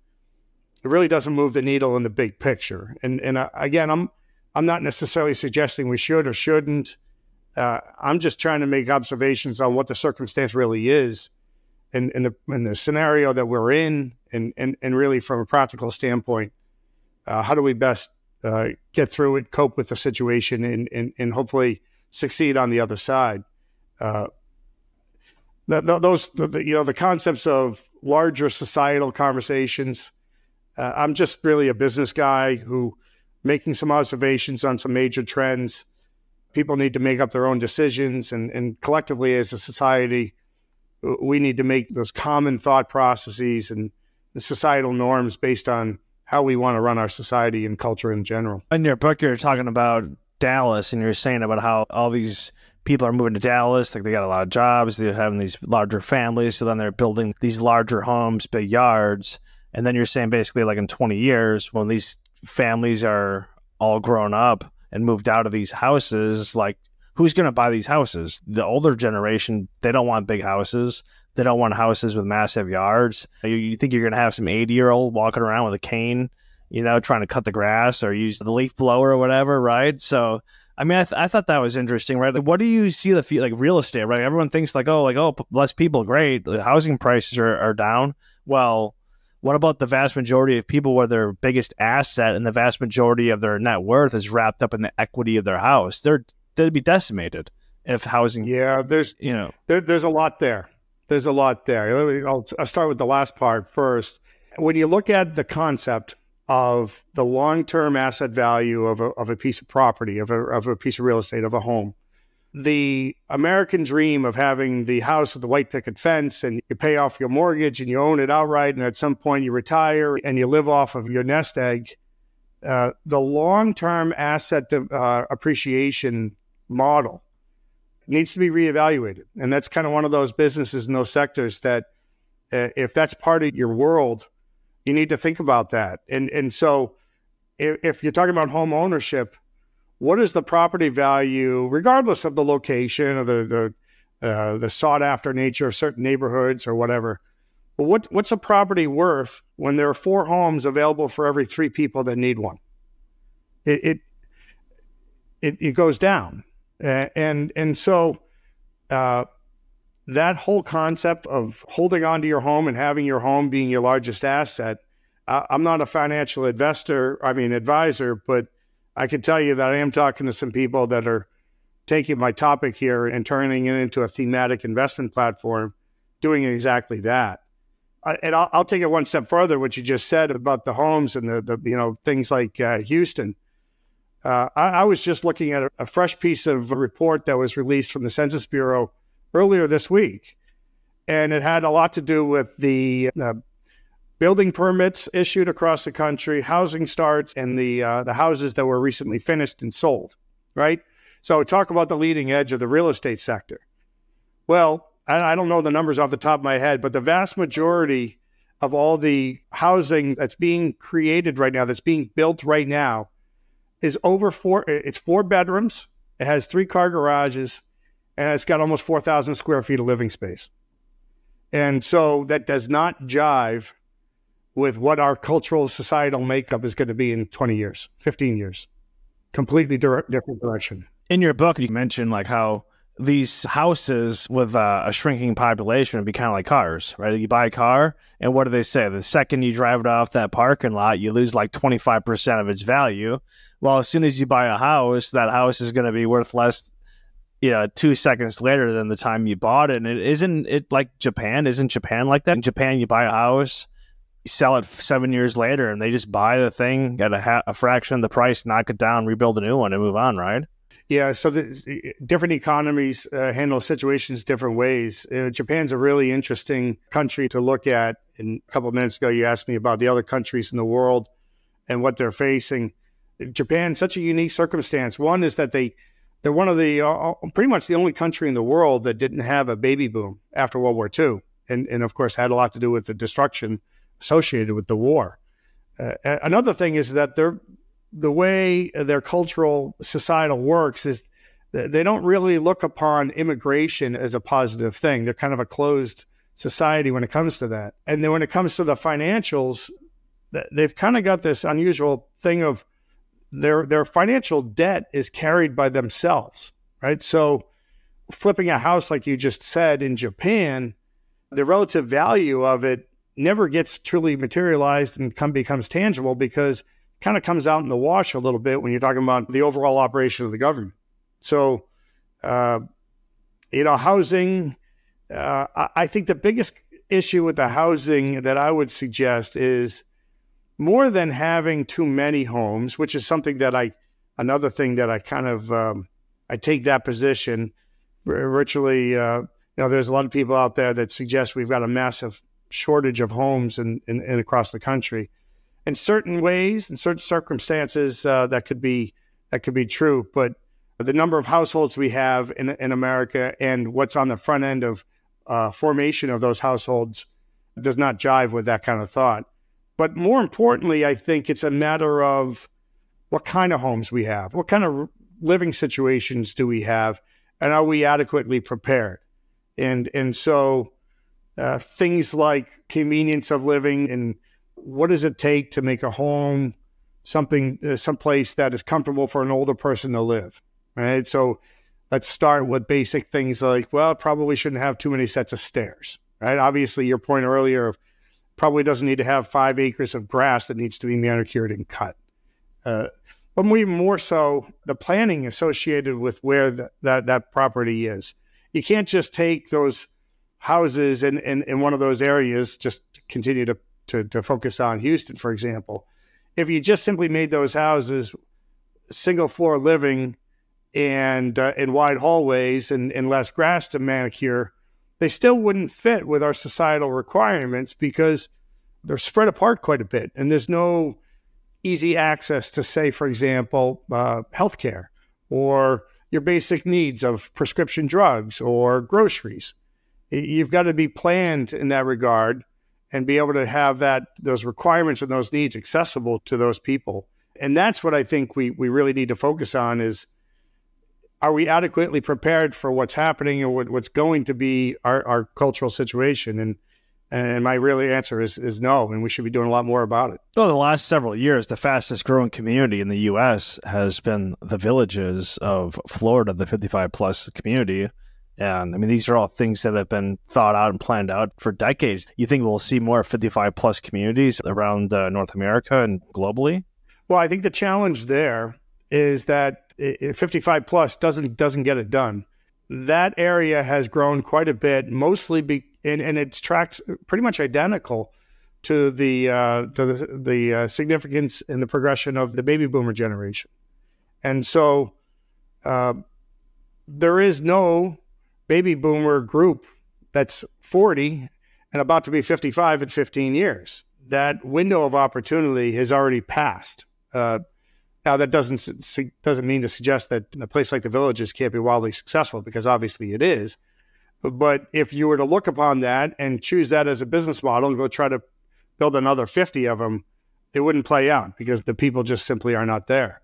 it really doesn't move the needle in the big picture. And and uh, again, I'm I'm not necessarily suggesting we should or shouldn't uh, I'm just trying to make observations on what the circumstance really is, and in, the in the scenario that we're in, and and and really from a practical standpoint, uh, how do we best uh, get through it, cope with the situation, and and, and hopefully succeed on the other side. Uh, the, the, those the, you know the concepts of larger societal conversations. Uh, I'm just really a business guy who making some observations on some major trends people need to make up their own decisions, and, and collectively as a society, we need to make those common thought processes and the societal norms based on how we want to run our society and culture in general. In your book, you're talking about Dallas, and you're saying about how all these people are moving to Dallas. Like they got a lot of jobs, they're having these larger families, so then they're building these larger homes, big yards. And then you're saying basically, like in 20 years, when these families are all grown up and moved out of these houses, like who's going to buy these houses? The older generation, they don't want big houses. They don't want houses with massive yards. You, you think you're going to have some 80 year old walking around with a cane, you know, trying to cut the grass or use the leaf blower or whatever, right? So, I mean, I, th- I thought that was interesting, right? Like, what do you see the fee- like real estate, right? Everyone thinks like, oh, like oh, less people, great. The housing prices are, are down. Well, what about the vast majority of people where their biggest asset and the vast majority of their net worth is wrapped up in the equity of their house? They're they'd be decimated if housing. Yeah, there's you know there, there's a lot there. There's a lot there. I'll, I'll start with the last part first. When you look at the concept of the long-term asset value of a, of a piece of property, of a, of a piece of real estate, of a home, the American dream of having the house with the white picket fence and you pay off your mortgage and you own it outright, and at some point you retire and you live off of your nest egg. Uh, the long term asset uh, appreciation model needs to be reevaluated. And that's kind of one of those businesses in those sectors that uh, if that's part of your world, you need to think about that. And, and so if, if you're talking about home ownership, what is the property value, regardless of the location or the the, uh, the sought after nature of certain neighborhoods or whatever? But what what's a property worth when there are four homes available for every three people that need one? It it it, it goes down, and and so uh, that whole concept of holding on to your home and having your home being your largest asset. I'm not a financial investor, I mean advisor, but I can tell you that I am talking to some people that are taking my topic here and turning it into a thematic investment platform, doing exactly that. and I'll, I'll, take it one step further. What you just said about the homes and the, the you know things like uh, Houston. Uh, I, I, was just looking at a, a, fresh piece of a report that was released from the Census Bureau earlier this week, and it had a lot to do with the uh, building permits issued across the country, housing starts, and the uh, the houses that were recently finished and sold. Right. So talk about the leading edge of the real estate sector. Well, I, I don't know the numbers off the top of my head, but the vast majority of all the housing that's being created right now, that's being built right now, is over four. It's four bedrooms. It has three car garages, and it's got almost four thousand square feet of living space. And so that does not jive with what our cultural societal makeup is going to be in 20 years, 15 years. Completely different direction. In your book, you mentioned like how these houses with uh, a shrinking population would be kind of like cars, right? You buy a car, and what do they say? The second you drive it off that parking lot, you lose like 25% of its value. Well, as soon as you buy a house, that house is going to be worth less you know, two seconds later than the time you bought it. And it isn't it like Japan? Isn't Japan like that? In Japan, you buy a house, sell it seven years later and they just buy the thing at a, ha- a fraction of the price, knock it down, rebuild a new one, and move on, right? Yeah, so the, different economies uh, handle situations different ways. Uh, Japan's a really interesting country to look at. And a couple of minutes ago, you asked me about the other countries in the world and what they're facing. Japan's such a unique circumstance. One is that they they're one of the uh, pretty much the only country in the world that didn't have a baby boom after World War II, and and of course had a lot to do with the destruction associated with the war. Uh, another thing is that they're, the way their cultural societal works is they don't really look upon immigration as a positive thing. They're kind of a closed society when it comes to that. And then when it comes to the financials, they've kind of got this unusual thing of their their financial debt is carried by themselves, right? So flipping a house like you just said in Japan, the relative value of it never gets truly materialized and come becomes tangible because kind of comes out in the wash a little bit when you're talking about the overall operation of the government. So, uh, you know, housing. Uh, I think the biggest issue with the housing that I would suggest is more than having too many homes, which is something that I, another thing that I kind of, um, I take that position. Virtually, uh, you know, there's a lot of people out there that suggest we've got a massive shortage of homes in, in, in across the country. In certain ways, in certain circumstances, uh, that could be that could be true. But the number of households we have in, in America and what's on the front end of uh, formation of those households does not jive with that kind of thought. But more importantly, I think it's a matter of what kind of homes we have, what kind of living situations do we have, and are we adequately prepared? And and so uh, things like convenience of living and what does it take to make a home something uh, someplace that is comfortable for an older person to live, right? So let's start with basic things like well, probably shouldn't have too many sets of stairs, right? Obviously, your point earlier of probably doesn't need to have five acres of grass that needs to be manicured and cut. Uh, but we more so the planning associated with where the, that that property is. You can't just take those houses in, in, in one of those areas, just continue to, to, to focus on Houston, for example. If you just simply made those houses single floor living and uh, in wide hallways and, and less grass to manicure, they still wouldn't fit with our societal requirements because they're spread apart quite a bit. And there's no easy access to, say, for example, uh, healthcare or your basic needs of prescription drugs or groceries. You've got to be planned in that regard and be able to have that those requirements and those needs accessible to those people. And that's what I think we we really need to focus on is are we adequately prepared for what's happening or what, what's going to be our, our cultural situation? And and my really answer is is no, and we should be doing a lot more about it. Well, the last several years, the fastest growing community in the U.S. has been the villages of Florida, the 55 plus community. And I mean, these are all things that have been thought out and planned out for decades. You think we'll see more 55 plus communities around uh, North America and globally? Well, I think the challenge there is that 55 plus doesn't doesn't get it done. That area has grown quite a bit, mostly be, and, and it's tracked pretty much identical to the uh, to the, the uh, significance and the progression of the baby boomer generation, and so uh, there is no baby boomer group that's 40 and about to be 55 in 15 years. That window of opportunity has already passed. Uh, now, that doesn't doesn't mean to suggest that a place like the Villages can't be wildly successful, because obviously it is. But if you were to look upon that and choose that as a business model and go try to build another 50 of them, it wouldn't play out because the people just simply are not there.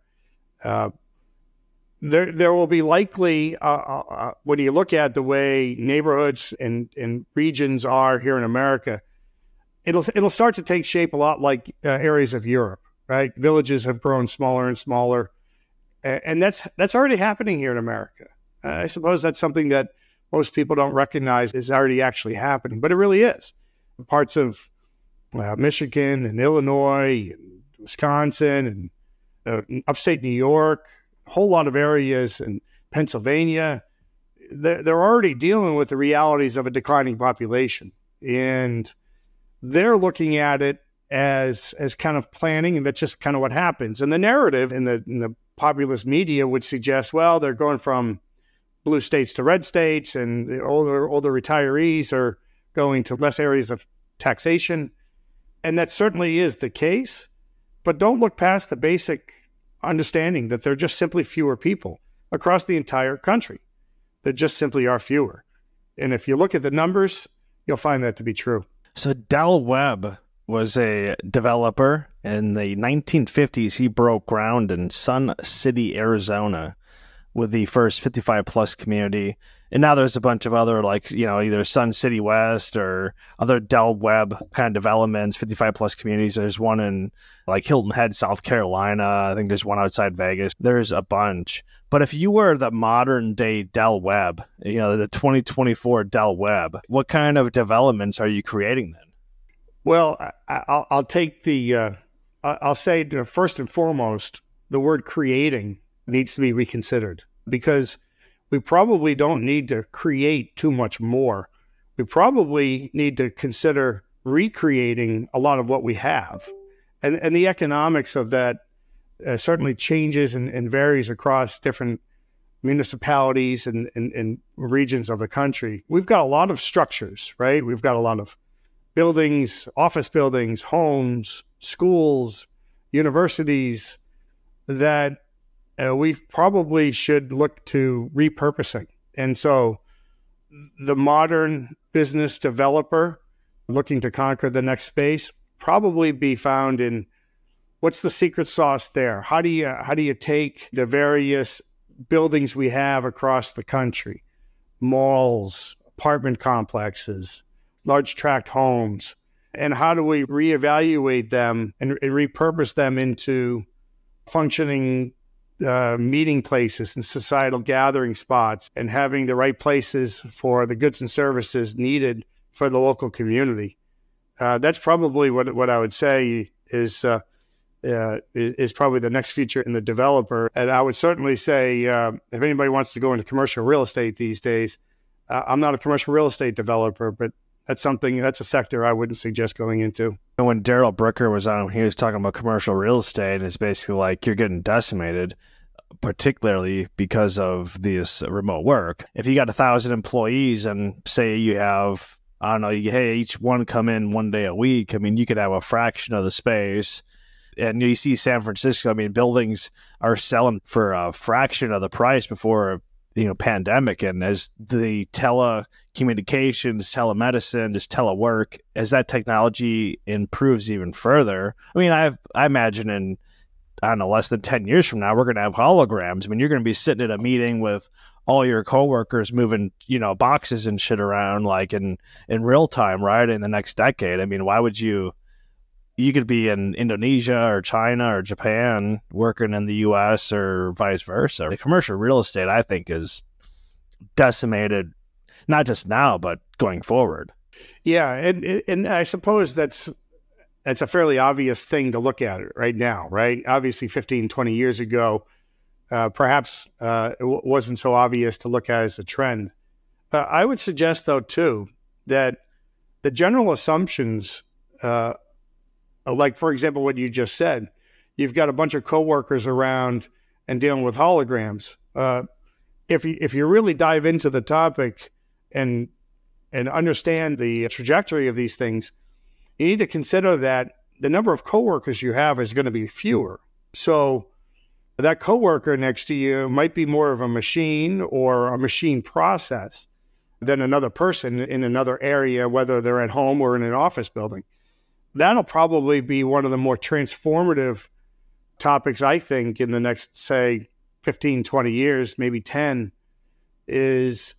Uh, there, there will be likely, uh, uh, uh, when you look at the way neighborhoods and, and regions are here in America, it'll, it'll start to take shape a lot like uh, areas of Europe, right? Villages have grown smaller and smaller. And that's, that's already happening here in America. I suppose that's something that most people don't recognize is already actually happening, but it really is. Parts of uh, Michigan and Illinois and Wisconsin and uh, upstate New York, whole lot of areas in Pennsylvania, they're, they're already dealing with the realities of a declining population. And they're looking at it as as kind of planning, and that's just kind of what happens. And the narrative in the in the populist media would suggest, well, they're going from blue states to red states, and the older older retirees are going to less areas of taxation, and that certainly is the case. But don't look past the basic understanding that there are just simply fewer people across the entire country. There just simply are fewer, and if you look at the numbers, you'll find that to be true. So Del Webb was a developer in the 1950s. He broke ground in Sun City, Arizona with the first 55 plus community. And now there's a bunch of other, like, you know, either Sun City West or other Del Webb kind of developments, 55 plus communities. There's one in like Hilton Head, South Carolina. I think there's one outside Vegas. There's a bunch. But if you were the modern day Del Webb, you know, the 2024 Del Webb, what kind of developments are you creating then? Well, I, will take the, uh, I'll say first and foremost, the word creating needs to be reconsidered because we probably don't need to create too much more. We probably need to consider recreating a lot of what we have. And, and the economics of that uh, certainly changes and, and, varies across different municipalities and, and, and regions of the country. We've got a lot of structures, right? We've got a lot of buildings, office buildings, homes, schools, universities that uh, we probably should look to repurposing. And so the modern business developer looking to conquer the next space probably be found in what's the secret sauce there? How do you how do you take the various buildings we have across the country, malls, apartment complexes, large tract homes, and how do we reevaluate them and, and repurpose them into functioning uh, meeting places and societal gathering spots and having the right places for the goods and services needed for the local community. Uh, that's probably what what I would say is uh, uh, is probably the next feature in the developer. And I would certainly say uh, if anybody wants to go into commercial real estate these days, uh, I'm not a commercial real estate developer, but that's something that's a sector I wouldn't suggest going into. And when Darrell Bricker was on, he was talking about commercial real estate, and it's basically like you're getting decimated, particularly because of this remote work. If you got a thousand employees and say you have, I don't know, you, hey, each one come in one day a week. I mean, you could have a fraction of the space. And you see San Francisco, I mean, buildings are selling for a fraction of the price before you know pandemic and as the telecommunications telemedicine just telework as that technology improves even further i mean i i imagine in i don't know less than 10 years from now we're going to have holograms i mean you're going to be sitting at a meeting with all your coworkers moving you know boxes and shit around like in in real time right in the next decade i mean why would you you could be in Indonesia or China or Japan working in the US or vice versa. The commercial real estate, I think, is decimated, not just now, but going forward. Yeah. And, and I suppose that's, that's a fairly obvious thing to look at right now, right? Obviously, 15, 20 years ago, uh, perhaps uh, it w- wasn't so obvious to look at as a trend. Uh, I would suggest, though, too, that the general assumptions uh, uh, like for example what you just said you've got a bunch of coworkers around and dealing with holograms uh, if you if you really dive into the topic and and understand the trajectory of these things you need to consider that the number of coworkers you have is going to be fewer so that coworker next to you might be more of a machine or a machine process than another person in another area whether they're at home or in an office building that'll probably be one of the more transformative topics, I think, in the next, say, 15, 20 years, maybe 10, is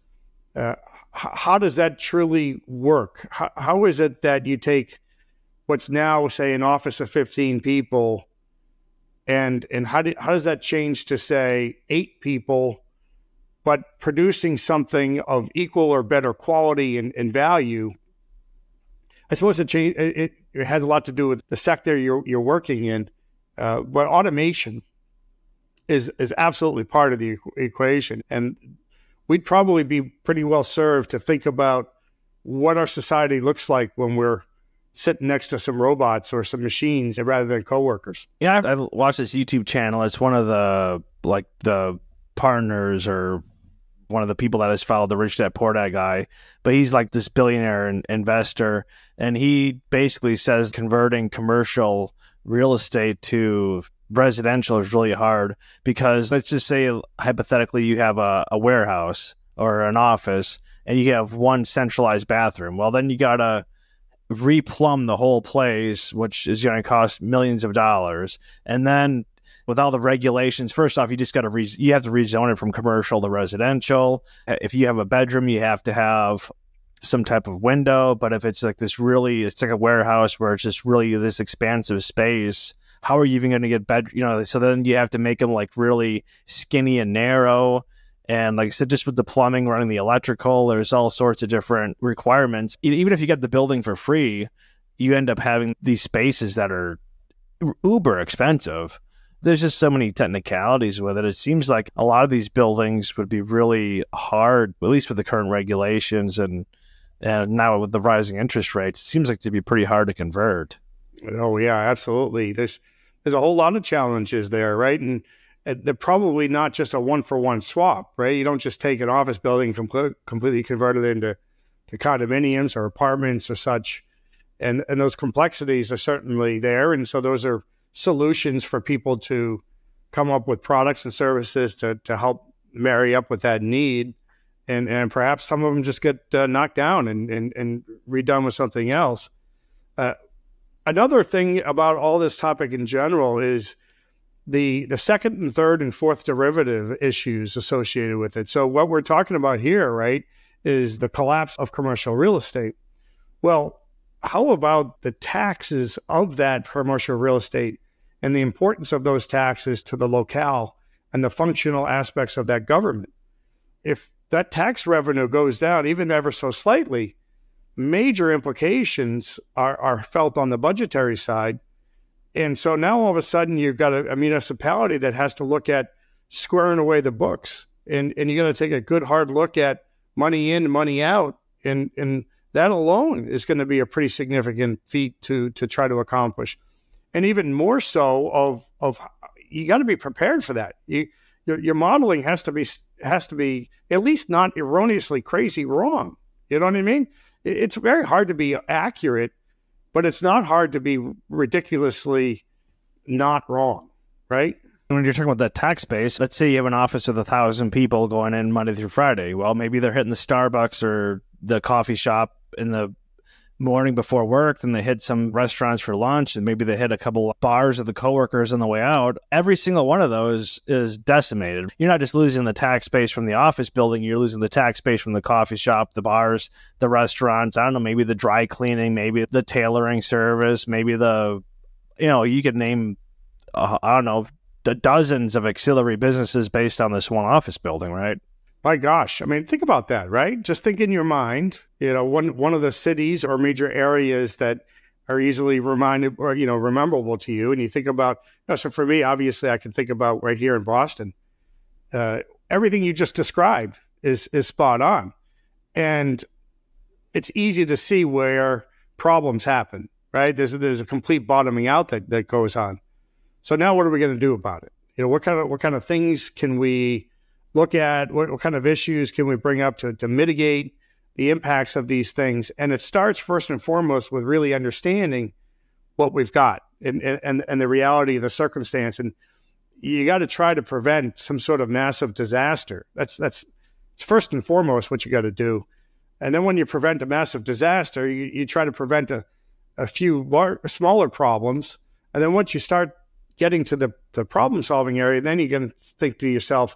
uh, how does that truly work? How, how is it that you take what's now, say, an office of 15 people, and and how, do, how does that change to, say, eight people, but producing something of equal or better quality and, and value? I suppose it, change, it, it has a lot to do with the sector you're, you're working in. Uh, but automation is is absolutely part of the equation, and we'd probably be pretty well served to think about what our society looks like when we're sitting next to some robots or some machines rather than coworkers. Yeah, I, I watched this YouTube channel. It's one of the like the partners or one of the people that has followed the rich dad poor dad guy, but he's like this billionaire and investor, and he basically says converting commercial real estate to residential is really hard because let's just say hypothetically you have a, a warehouse or an office and you have one centralized bathroom. Well, then you gotta replumb the whole place, which is going to cost millions of dollars, and then with all the regulations. First off, you just got to re- you have to rezone it from commercial to residential. If you have a bedroom, you have to have some type of window. But if it's like this really, it's like a warehouse where it's just really this expansive space. How are you even going to get bed? You know, so then you have to make them like really skinny and narrow. And like I said, just with the plumbing, running the electrical, there's all sorts of different requirements. Even if you get the building for free, you end up having these spaces that are uber expensive there's just so many technicalities with it. It seems like a lot of these buildings would be really hard, at least with the current regulations and and now with the rising interest rates, it seems like to be pretty hard to convert. Oh yeah, absolutely. There's there's a whole lot of challenges there, right? And they're probably not just a one for one swap, right? You don't just take an office building completely convert it into to condominiums or apartments or such. And and those complexities are certainly there. And so those are solutions for people to come up with products and services to, to help marry up with that need. And, and perhaps some of them just get uh, knocked down and, and, and redone with something else. Uh, Another thing about all this topic in general is the the second and third and fourth derivative issues associated with it. So what we're talking about here, right, is the collapse of commercial real estate. Well, how about the taxes of that commercial real estate and the importance of those taxes to the locale and the functional aspects of that government? If that tax revenue goes down even ever so slightly, major implications are, are felt on the budgetary side. And so now all of a sudden you've got a, a municipality that has to look at squaring away the books. And, and you're going to take a good hard look at money in, money out. And, and that alone is going to be a pretty significant feat to, to try to accomplish. And even more so of, of you got to be prepared for that. You, your, your modeling has to be has to be at least not erroneously crazy wrong. You know what I mean? it's very hard to be accurate, but it's not hard to be ridiculously not wrong, right? When you're talking about that tax base, let's say you have an office with a thousand people going in Monday through Friday. Well, maybe they're hitting the Starbucks or the coffee shop in the morning before work, then they hit some restaurants for lunch, and maybe they hit a couple bars of the coworkers on the way out. Every single one of those is decimated. You're not just losing the tax base from the office building, you're losing the tax base from the coffee shop, the bars, the restaurants. I don't know, maybe the dry cleaning, maybe the tailoring service, maybe the, you know, you could name, uh, I don't know, the dozens of auxiliary businesses based on this one office building, right? My gosh, I mean, think about that, right? Just think in your mind, you know, one one of the cities or major areas that are easily reminded or you know rememberable to you, and you think about. You know, so for me, obviously, I can think about right here in Boston. Uh, everything you just described is is spot on, and it's easy to see where problems happen. Right? There's there's a complete bottoming out that that goes on. So now, what are we going to do about it? You know, what kind of what kind of things can we look at what, what kind of issues can we bring up to, to mitigate the impacts of these things. And it starts first and foremost with really understanding what we've got and, and, and the reality of the circumstance. And you got to try to prevent some sort of massive disaster. That's, that's first and foremost what you got to do. And then when you prevent a massive disaster, you, you try to prevent a, a few smaller problems. And then once you start getting to the, the problem solving area, then you're going to think to yourself,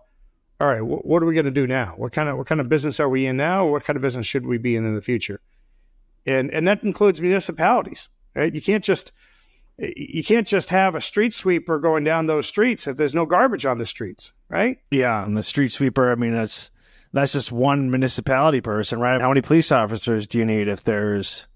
all right, wh- what are we going to do now? What kind of what kind of business are we in now? What kind of business should we be in in the future? And and that includes municipalities, right? You can't just you can't just have a street sweeper going down those streets if there's no garbage on the streets, right? Yeah, and the street sweeper, I mean, that's that's just one municipality person, right? How many police officers do you need if there's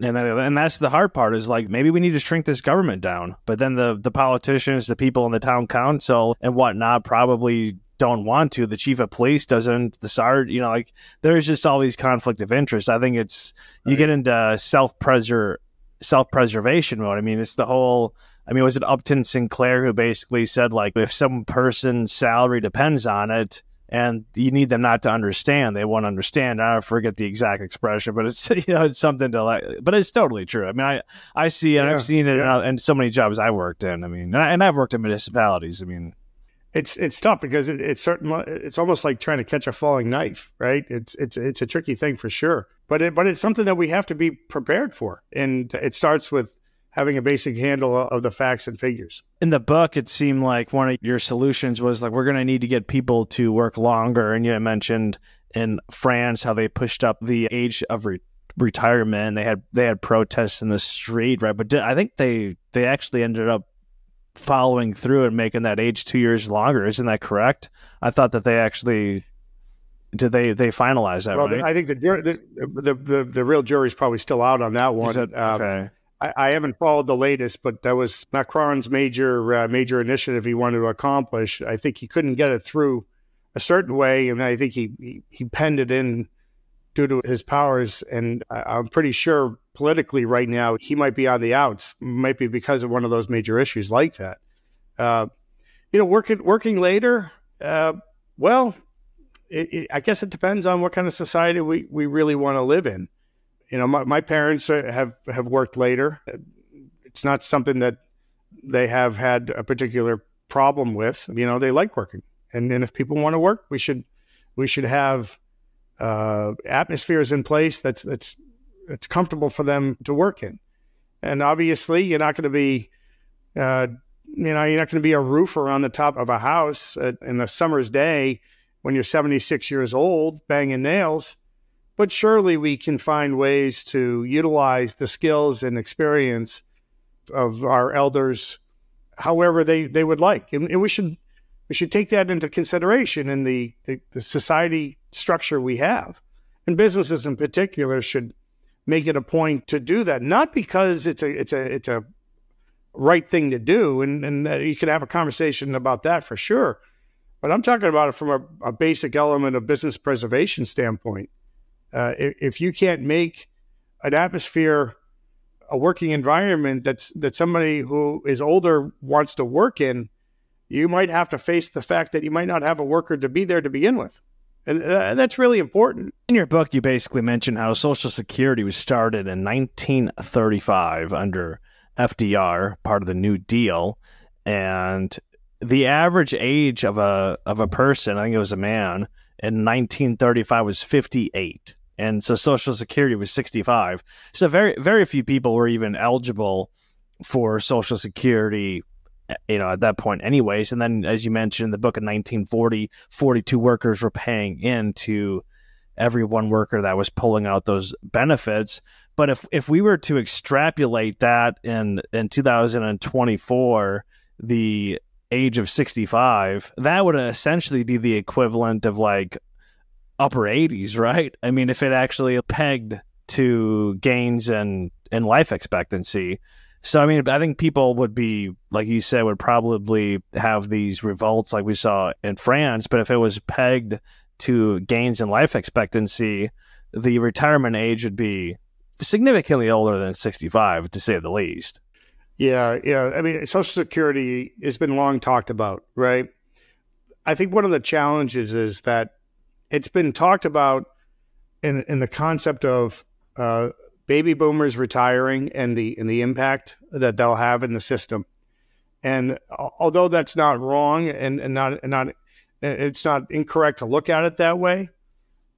and and that's the hard part is like maybe we need to shrink this government down, but then the the politicians, the people in the town council and whatnot probably don't want to. The chief of police doesn't. The sergeant, you know, like there's just all these conflict of interest. I think it's right. you get into self preser self preservation mode. I mean, it's the whole. I mean, was it Upton Sinclair who basically said like if some person's salary depends on it, and you need them not to understand, they won't understand. I forget the exact expression, but it's you know it's something to like. But it's totally true. I mean, I I see it. Yeah, I've seen it yeah. so many jobs I worked in. I mean, and, I, and I've worked in municipalities. I mean, it's it's tough because it, it's certain it's almost like trying to catch a falling knife, right? It's it's it's a tricky thing for sure, but it but it's something that we have to be prepared for, and it starts with having a basic handle of the facts and figures. In the book, it seemed like one of your solutions was like we're going to need to get people to work longer, and you mentioned in France how they pushed up the age of re- retirement. They had they had protests in the street, right? But did, I think they they actually ended up following through and making that age two years longer. Isn't that correct? I thought that they actually did they they finalize that well, right? I think the, the the, the the real jury's probably still out on that one. That, um, okay. I, I, haven't followed the latest, but that was Macron's major uh, major initiative he wanted to accomplish. I think he couldn't get it through a certain way, and I think he he, he penned it in due to his powers. And I'm pretty sure politically right now he might be on the outs, might be because of one of those major issues like that. Uh, you know, working working later, uh, well, it, it, I guess it depends on what kind of society we, we really want to live in. You know, my, my parents have have worked later. It's not something that they have had a particular problem with. You know, they like working, and, and if people want to work, we should we should have uh, atmospheres in place that's that's it's comfortable for them to work in. And obviously, you're not going to be, uh, you know, you're not going to be a roofer on the top of a house in a summer's day when you're 76 years old, banging nails. But surely we can find ways to utilize the skills and experience of our elders however they, they would like. And, and we should we should take that into consideration in the, the, the society structure we have. And businesses in particular should make it a point to do that, not because it's a it's a it's a right thing to do, and and you can have a conversation about that for sure. But I'm talking about it from a, a basic element of business preservation standpoint. Uh, if, if, you can't make an atmosphere, a working environment that's that somebody who is older wants to work in, you might have to face the fact that you might not have a worker to be there to begin with. And uh, that's really important. In your book, you basically mention how Social Security was started in 1935 under FDR, part of the New Deal, and the average age of a of a person, I think it was a man, in 1935 was 58, and so Social Security was 65. So very very few people were even eligible for Social Security you know, at that point anyways. And then, as you mentioned in the book in 1940, 42 workers were paying into every one worker that was pulling out those benefits. But if, if we were to extrapolate that in, in 2024, the age of 65, that would essentially be the equivalent of like upper 80s, right? I mean, if it actually pegged to gains in, in life expectancy. So I mean, I think people would be like you said would probably have these revolts like we saw in France. But if it was pegged to gains in life expectancy, the retirement age would be significantly older than 65, to say the least. Yeah, yeah. I mean, Social Security has been long talked about, right? I think one of the challenges is that it's been talked about in in the concept of uh, baby boomers retiring and the and the impact that they'll have in the system. And although that's not wrong and, and not and not it's not incorrect to look at it that way,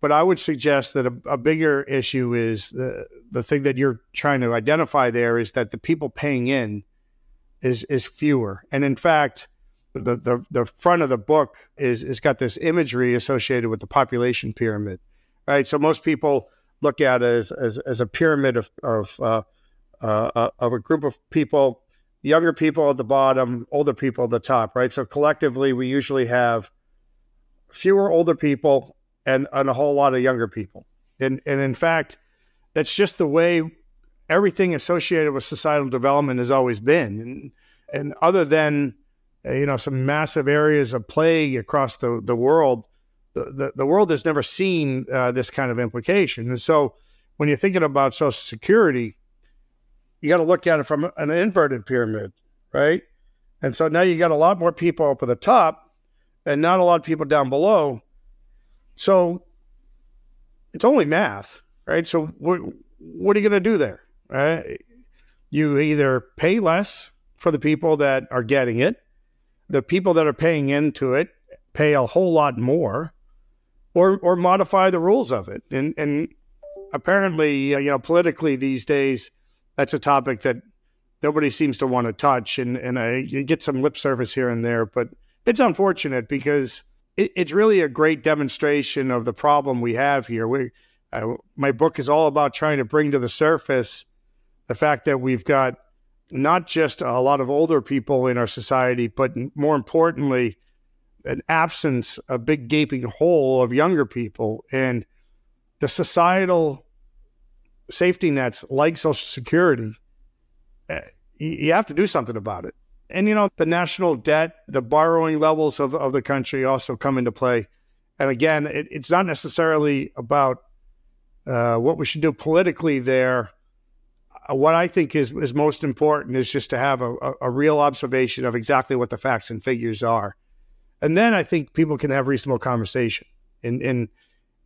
but I would suggest that a, a bigger issue is the the thing that you're trying to identify there is that the people paying in is is fewer. And in fact, the the, the front of the book is is got this imagery associated with the population pyramid, right? So most people look at as as, as a pyramid of of uh, uh, uh, of a group of people, younger people at the bottom, older people at the top, right? So collectively, we usually have fewer older people and, and a whole lot of younger people. And and in fact, that's just the way everything associated with societal development has always been. And and other than you know some massive areas of plague across the the world the, the, world has never seen uh, this kind of implication. And so when you're thinking about Social Security, you got to look at it from an inverted pyramid, right? And so now you got a lot more people up at the top and not a lot of people down below. So it's only math, right? So what, what are you going to do there, right? You either pay less for the people that are getting it, the people that are paying into it pay a whole lot more, or or modify the rules of it. And and apparently, uh, you know, politically these days, that's a topic that nobody seems to want to touch. And and I, you get some lip service here and there, but it's unfortunate because it, it's really a great demonstration of the problem we have here. We, uh, my book is all about trying to bring to the surface the fact that we've got not just a lot of older people in our society, but more importantly, an absence, a big gaping hole of younger people. And the societal safety nets like Social Security, eh, you have to do something about it. And, you know, the national debt, the borrowing levels of, of the country also come into play. And again, it, it's not necessarily about uh, what we should do politically there. Uh, what I think is, is most important is just to have a, a, a real observation of exactly what the facts and figures are and then I think people can have reasonable conversation. And and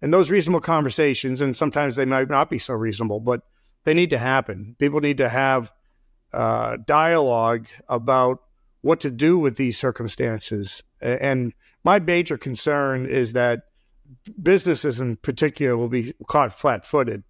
and those reasonable conversations, and sometimes they might not be so reasonable, but they need to happen. People need to have uh, dialogue about what to do with these circumstances. And my major concern is that businesses in particular will be caught flat footed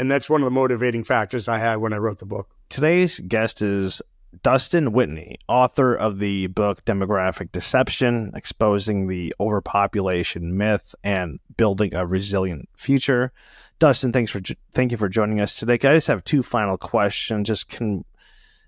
and that's one of the motivating factors I had when I wrote the book. Today's guest is Dustin Whitney, author of the book Demographic Deception Exposing the Overpopulation Myth and Building a Resilient Future. Dustin, thanks for thank you for joining us today. I just have two final questions. Just can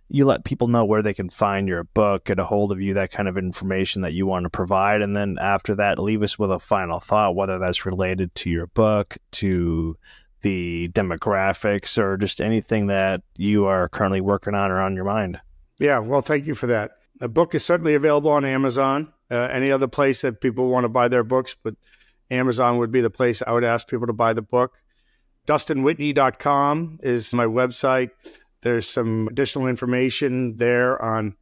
you let people know where they can find your book, get a hold of you, that kind of information that you want to provide, and then after that, leave us with a final thought, whether that's related to your book, to the demographics, or just anything that you are currently working on or on your mind. Yeah, well, thank you for that. The book is certainly available on Amazon. Uh, any other place that people want to buy their books, but Amazon would be the place I would ask people to buy the book. DustinWhitney.com is my website. There's some additional information there on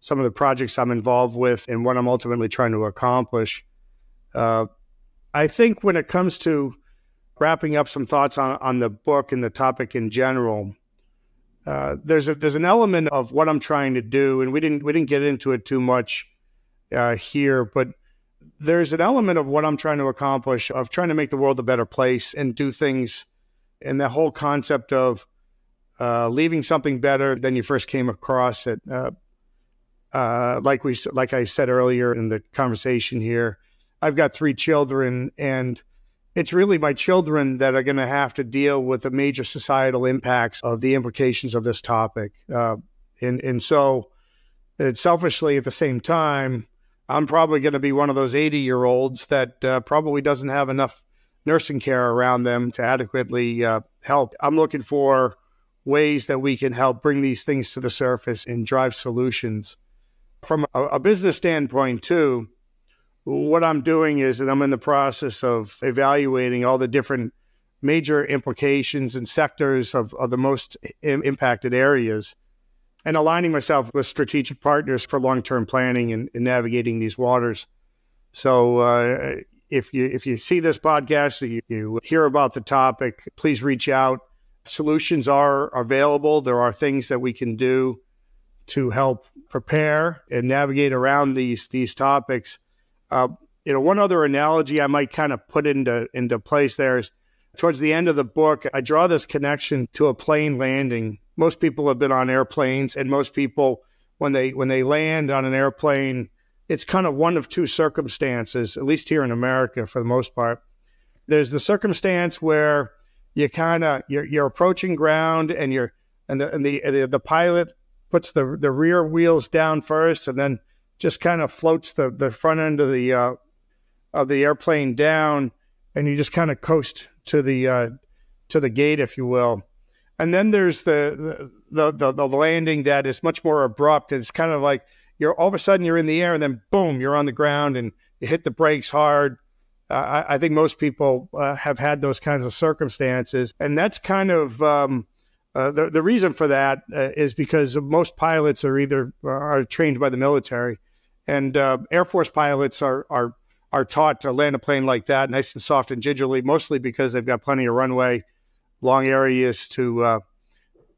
some of the projects I'm involved with and what I'm ultimately trying to accomplish. Uh, I think when it comes to wrapping up some thoughts on, on the book and the topic in general, uh, there's a, there's an element of what I'm trying to do, and we didn't we didn't get into it too much uh, here, but there's an element of what I'm trying to accomplish of trying to make the world a better place and do things, and the whole concept of uh, leaving something better than you first came across it. Uh, uh, like we like I said earlier in the conversation here, I've got three children and it's really my children that are going to have to deal with the major societal impacts of the implications of this topic. Uh, and, and so, selfishly, at the same time, I'm probably going to be one of those 80 year olds that uh, probably doesn't have enough nursing care around them to adequately uh, help. I'm looking for ways that we can help bring these things to the surface and drive solutions. From a, a business standpoint, too, what I'm doing is that I'm in the process of evaluating all the different major implications and sectors of, of the most Im impacted areas and aligning myself with strategic partners for long-term planning and, and, navigating these waters. So uh, if you if you see this podcast, you, you hear about the topic, please reach out. Solutions are available. There are things that we can do to help prepare and navigate around these these topics uh, you know, one other analogy I might kind of put into into place there is towards the end of the book, I draw this connection to a plane landing. Most people have been on airplanes, and most people, when they when they land on an airplane, it's kind of one of two circumstances, at least here in America for the most part. There's the circumstance where you kind of you're, you're approaching ground, and you're and the and the the, the pilot puts the the rear wheels down first, and then just kind of floats the, the front end of the uh, of the airplane down, and you just kind of coast to the uh, to the gate, if you will. And then there's the the, the the landing that is much more abrupt. It's kind of like you're all of a sudden you're in the air, and then boom, you're on the ground, and you hit the brakes hard. I, I, think most people uh, have had those kinds of circumstances, and that's kind of um, uh, the the reason for that uh, is because most pilots are either are trained by the military, and uh, Air Force pilots are are are taught to land a plane like that, nice and soft and gingerly, mostly because they've got plenty of runway, long areas to uh,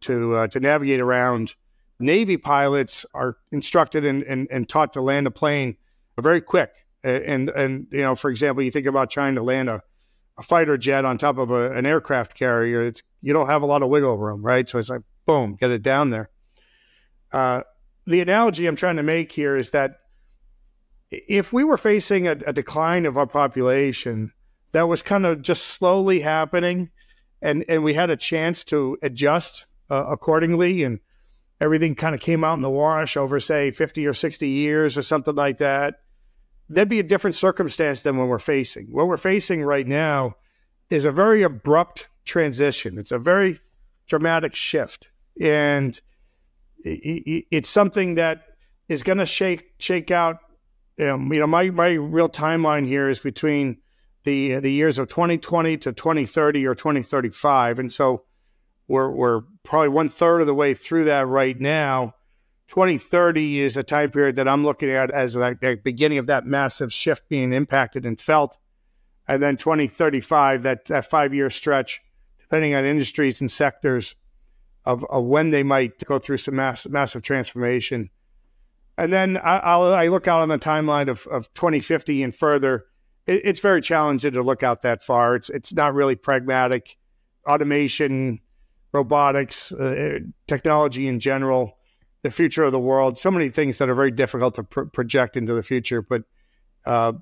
to uh, to navigate around. Navy pilots are instructed and, and, and taught to land a plane very quick. And and you know, for example, you think about trying to land a, a fighter jet on top of a, an aircraft carrier. It's you don't have a lot of wiggle room, right? So it's like boom, get it down there. Uh, the analogy I'm trying to make here is that if we were facing a, a decline of our population that was kind of just slowly happening, and and we had a chance to adjust uh, accordingly, and everything kind of came out in the wash over say 50 or 60 years or something like that, that'd be a different circumstance than what we're facing. What we're facing right now is a very abrupt transition. It's a very dramatic shift, and it's something that is going to shake shake out um, you know, my my real timeline here is between the the years of 2020 to 2030 or 2035, and so we're we're probably one third of the way through that right now. 2030 is a time period that I'm looking at as the beginning of that massive shift being impacted and felt, and then 2035, that that five year stretch, depending on industries and sectors, of, of when they might go through some mass, massive transformation. And then I, I'll, I look out on the timeline of, of 2050 and further. It, it's very challenging to look out that far. It's it's not really pragmatic automation, robotics, uh, technology in general, the future of the world. So many things that are very difficult to pr project into the future. But uh,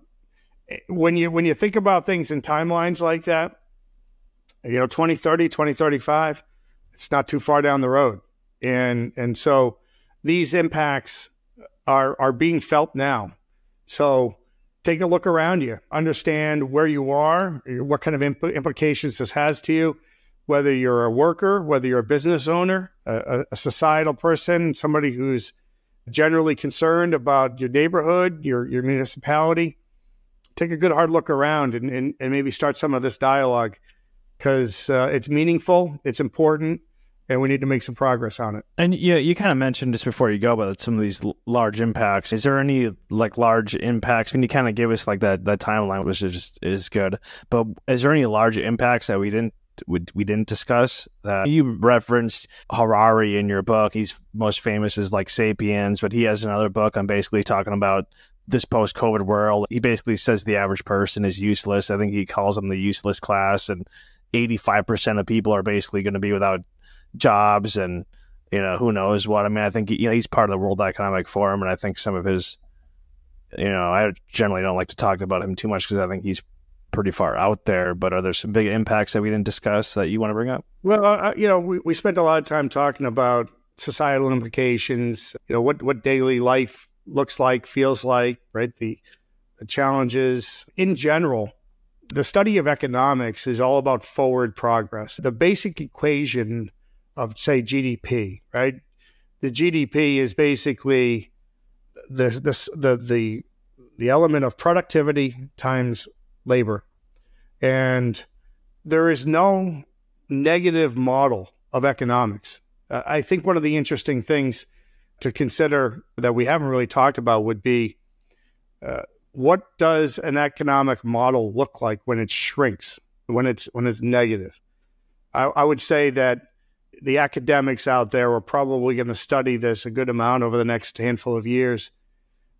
when you when you think about things in timelines like that, you know, 2030, 2035, it's not too far down the road. And and so these impacts are are being felt now. So take a look around you, understand where you are, what kind of imp implications this has to you, whether you're a worker, whether you're a business owner, a, a, societal person, somebody who's generally concerned about your neighborhood, your, your municipality. Take a good hard look around and, and, and maybe start some of this dialogue because uh, it's meaningful, it's important, and we need to make some progress on it. And yeah, you kind of mentioned just before you go about some of these large impacts. Is there any like large impacts? Can you kind of give us like that that timeline, which is just is good. But is there any large impacts that we didn't we, we didn't discuss? That you referenced Harari in your book. He's most famous as like *Sapiens*, but he has another book on basically talking about this post COVID world. He basically says the average person is useless. I think he calls them the useless class, and 85% of people are basically going to be without jobs and you know who knows what. I mean, I think you know he's part of the World Economic Forum, and I think some of his, you know, I generally don't like to talk about him too much because I think he's pretty far out there. But are there some big impacts that we didn't discuss that you want to bring up? Well, uh, you know, we, we spent a lot of time talking about societal implications. You know, what what daily life looks like, feels like, right? The the challenges in general. The study of economics is all about forward progress. The basic equation of say GDP, right? The GDP is basically the the the the, element of productivity times labor, and there is no negative model of economics. Uh, I think one of the interesting things to consider that we haven't really talked about would be uh, what does an economic model look like when it shrinks, when it's when it's negative. I, I would say that the academics out there are probably going to study this a good amount over the next handful of years,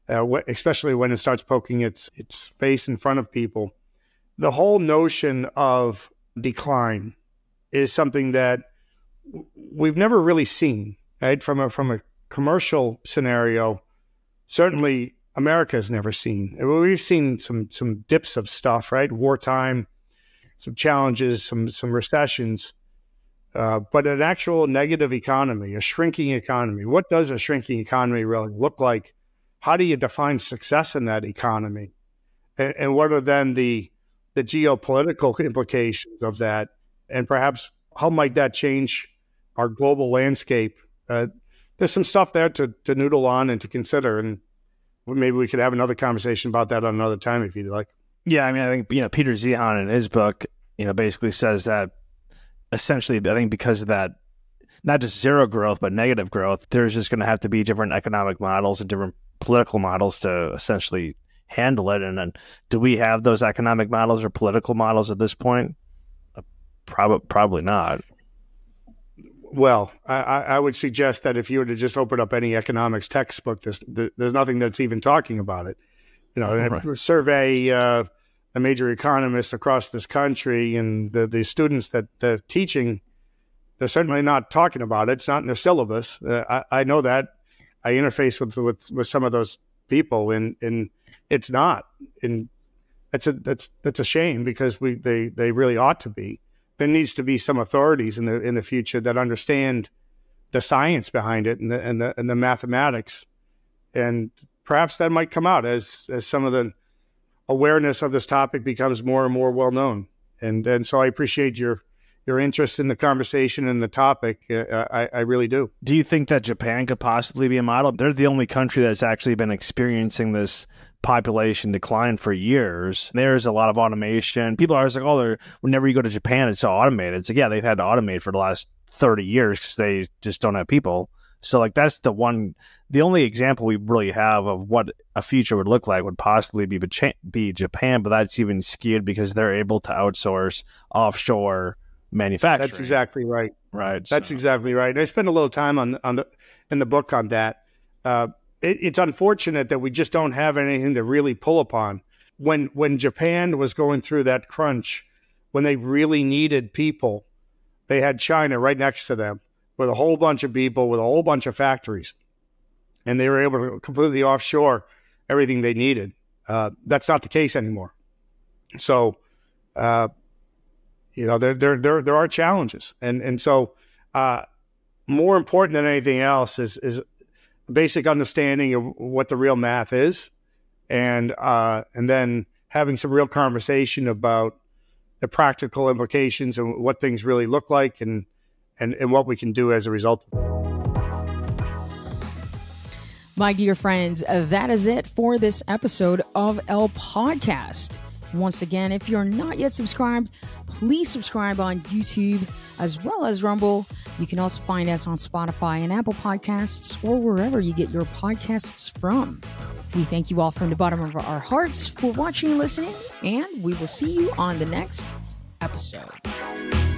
uh, especially when it starts poking its its face in front of people. The whole notion of decline is something that we've never really seen, right? From a from a commercial scenario, certainly America has never seen. We've seen some some dips of stuff, right? Wartime, some challenges, some some recessions uh, but an actual negative economy, a shrinking economy, what does a shrinking economy really look like? How do you define success in that economy? And, and what are then the the geopolitical implications of that? And perhaps how might that change our global landscape? Uh, there's some stuff there to, to noodle on and to consider. And maybe we could have another conversation about that on another time if you'd like. Yeah, I mean, I think you know Peter Zeihan in his book, you know, basically says that essentially, I think because of that, not just zero growth, but negative growth, there's just going to have to be different economic models and different political models to essentially handle it. And then, do we have those economic models or political models at this point? Uh, probably, probably not. Well, I, I, would suggest that if you were to just open up any economics textbook, there's, there's nothing that's even talking about it. You know, right. survey uh, the major economists across this country and the, the students that they're teaching, they're certainly not talking about it. It's not in their syllabus. Uh, I, I, know that. I interface with, with, with some of those people and, and it's not. And that's a, that's, that's a shame because we, they, they really ought to be. There needs to be some authorities in the, in the future that understand the science behind it and the, and the, and the mathematics. And perhaps that might come out as, as some of the, awareness of this topic becomes more and more well known. And and so I appreciate your your interest in the conversation and the topic. Uh, I, I really do. Do you think that Japan could possibly be a model? They're the only country that's actually been experiencing this population decline for years. There's a lot of automation. People are always like, oh, whenever you go to Japan, it's all automated. It's like, yeah, they've had to automate for the last 30 years because they just don't have people. So like that's the one, the only example we really have of what a future would look like would possibly be be Japan, but that's even skewed because they're able to outsource offshore manufacturing. That's exactly right. Right. That's so. exactly right. And I spent a little time on on the in the book on that. Uh, it, it's unfortunate that we just don't have anything to really pull upon. When when Japan was going through that crunch, when they really needed people, they had China right next to them with a whole bunch of people, with a whole bunch of factories, and they were able to completely offshore everything they needed. Uh, that's not the case anymore. So, uh, you know, there, there, there, there are challenges. And, and so, uh, more important than anything else is, is basic understanding of what the real math is. And, uh, and then having some real conversation about the practical implications and what things really look like and, and, and what we can do as a result. My dear friends, uh, that is it for this episode of El Podcast. Once again, if you're not yet subscribed, please subscribe on YouTube as well as Rumble. You can also find us on Spotify and Apple Podcasts or wherever you get your podcasts from. We thank you all from the bottom of our hearts for watching and listening, and we will see you on the next episode.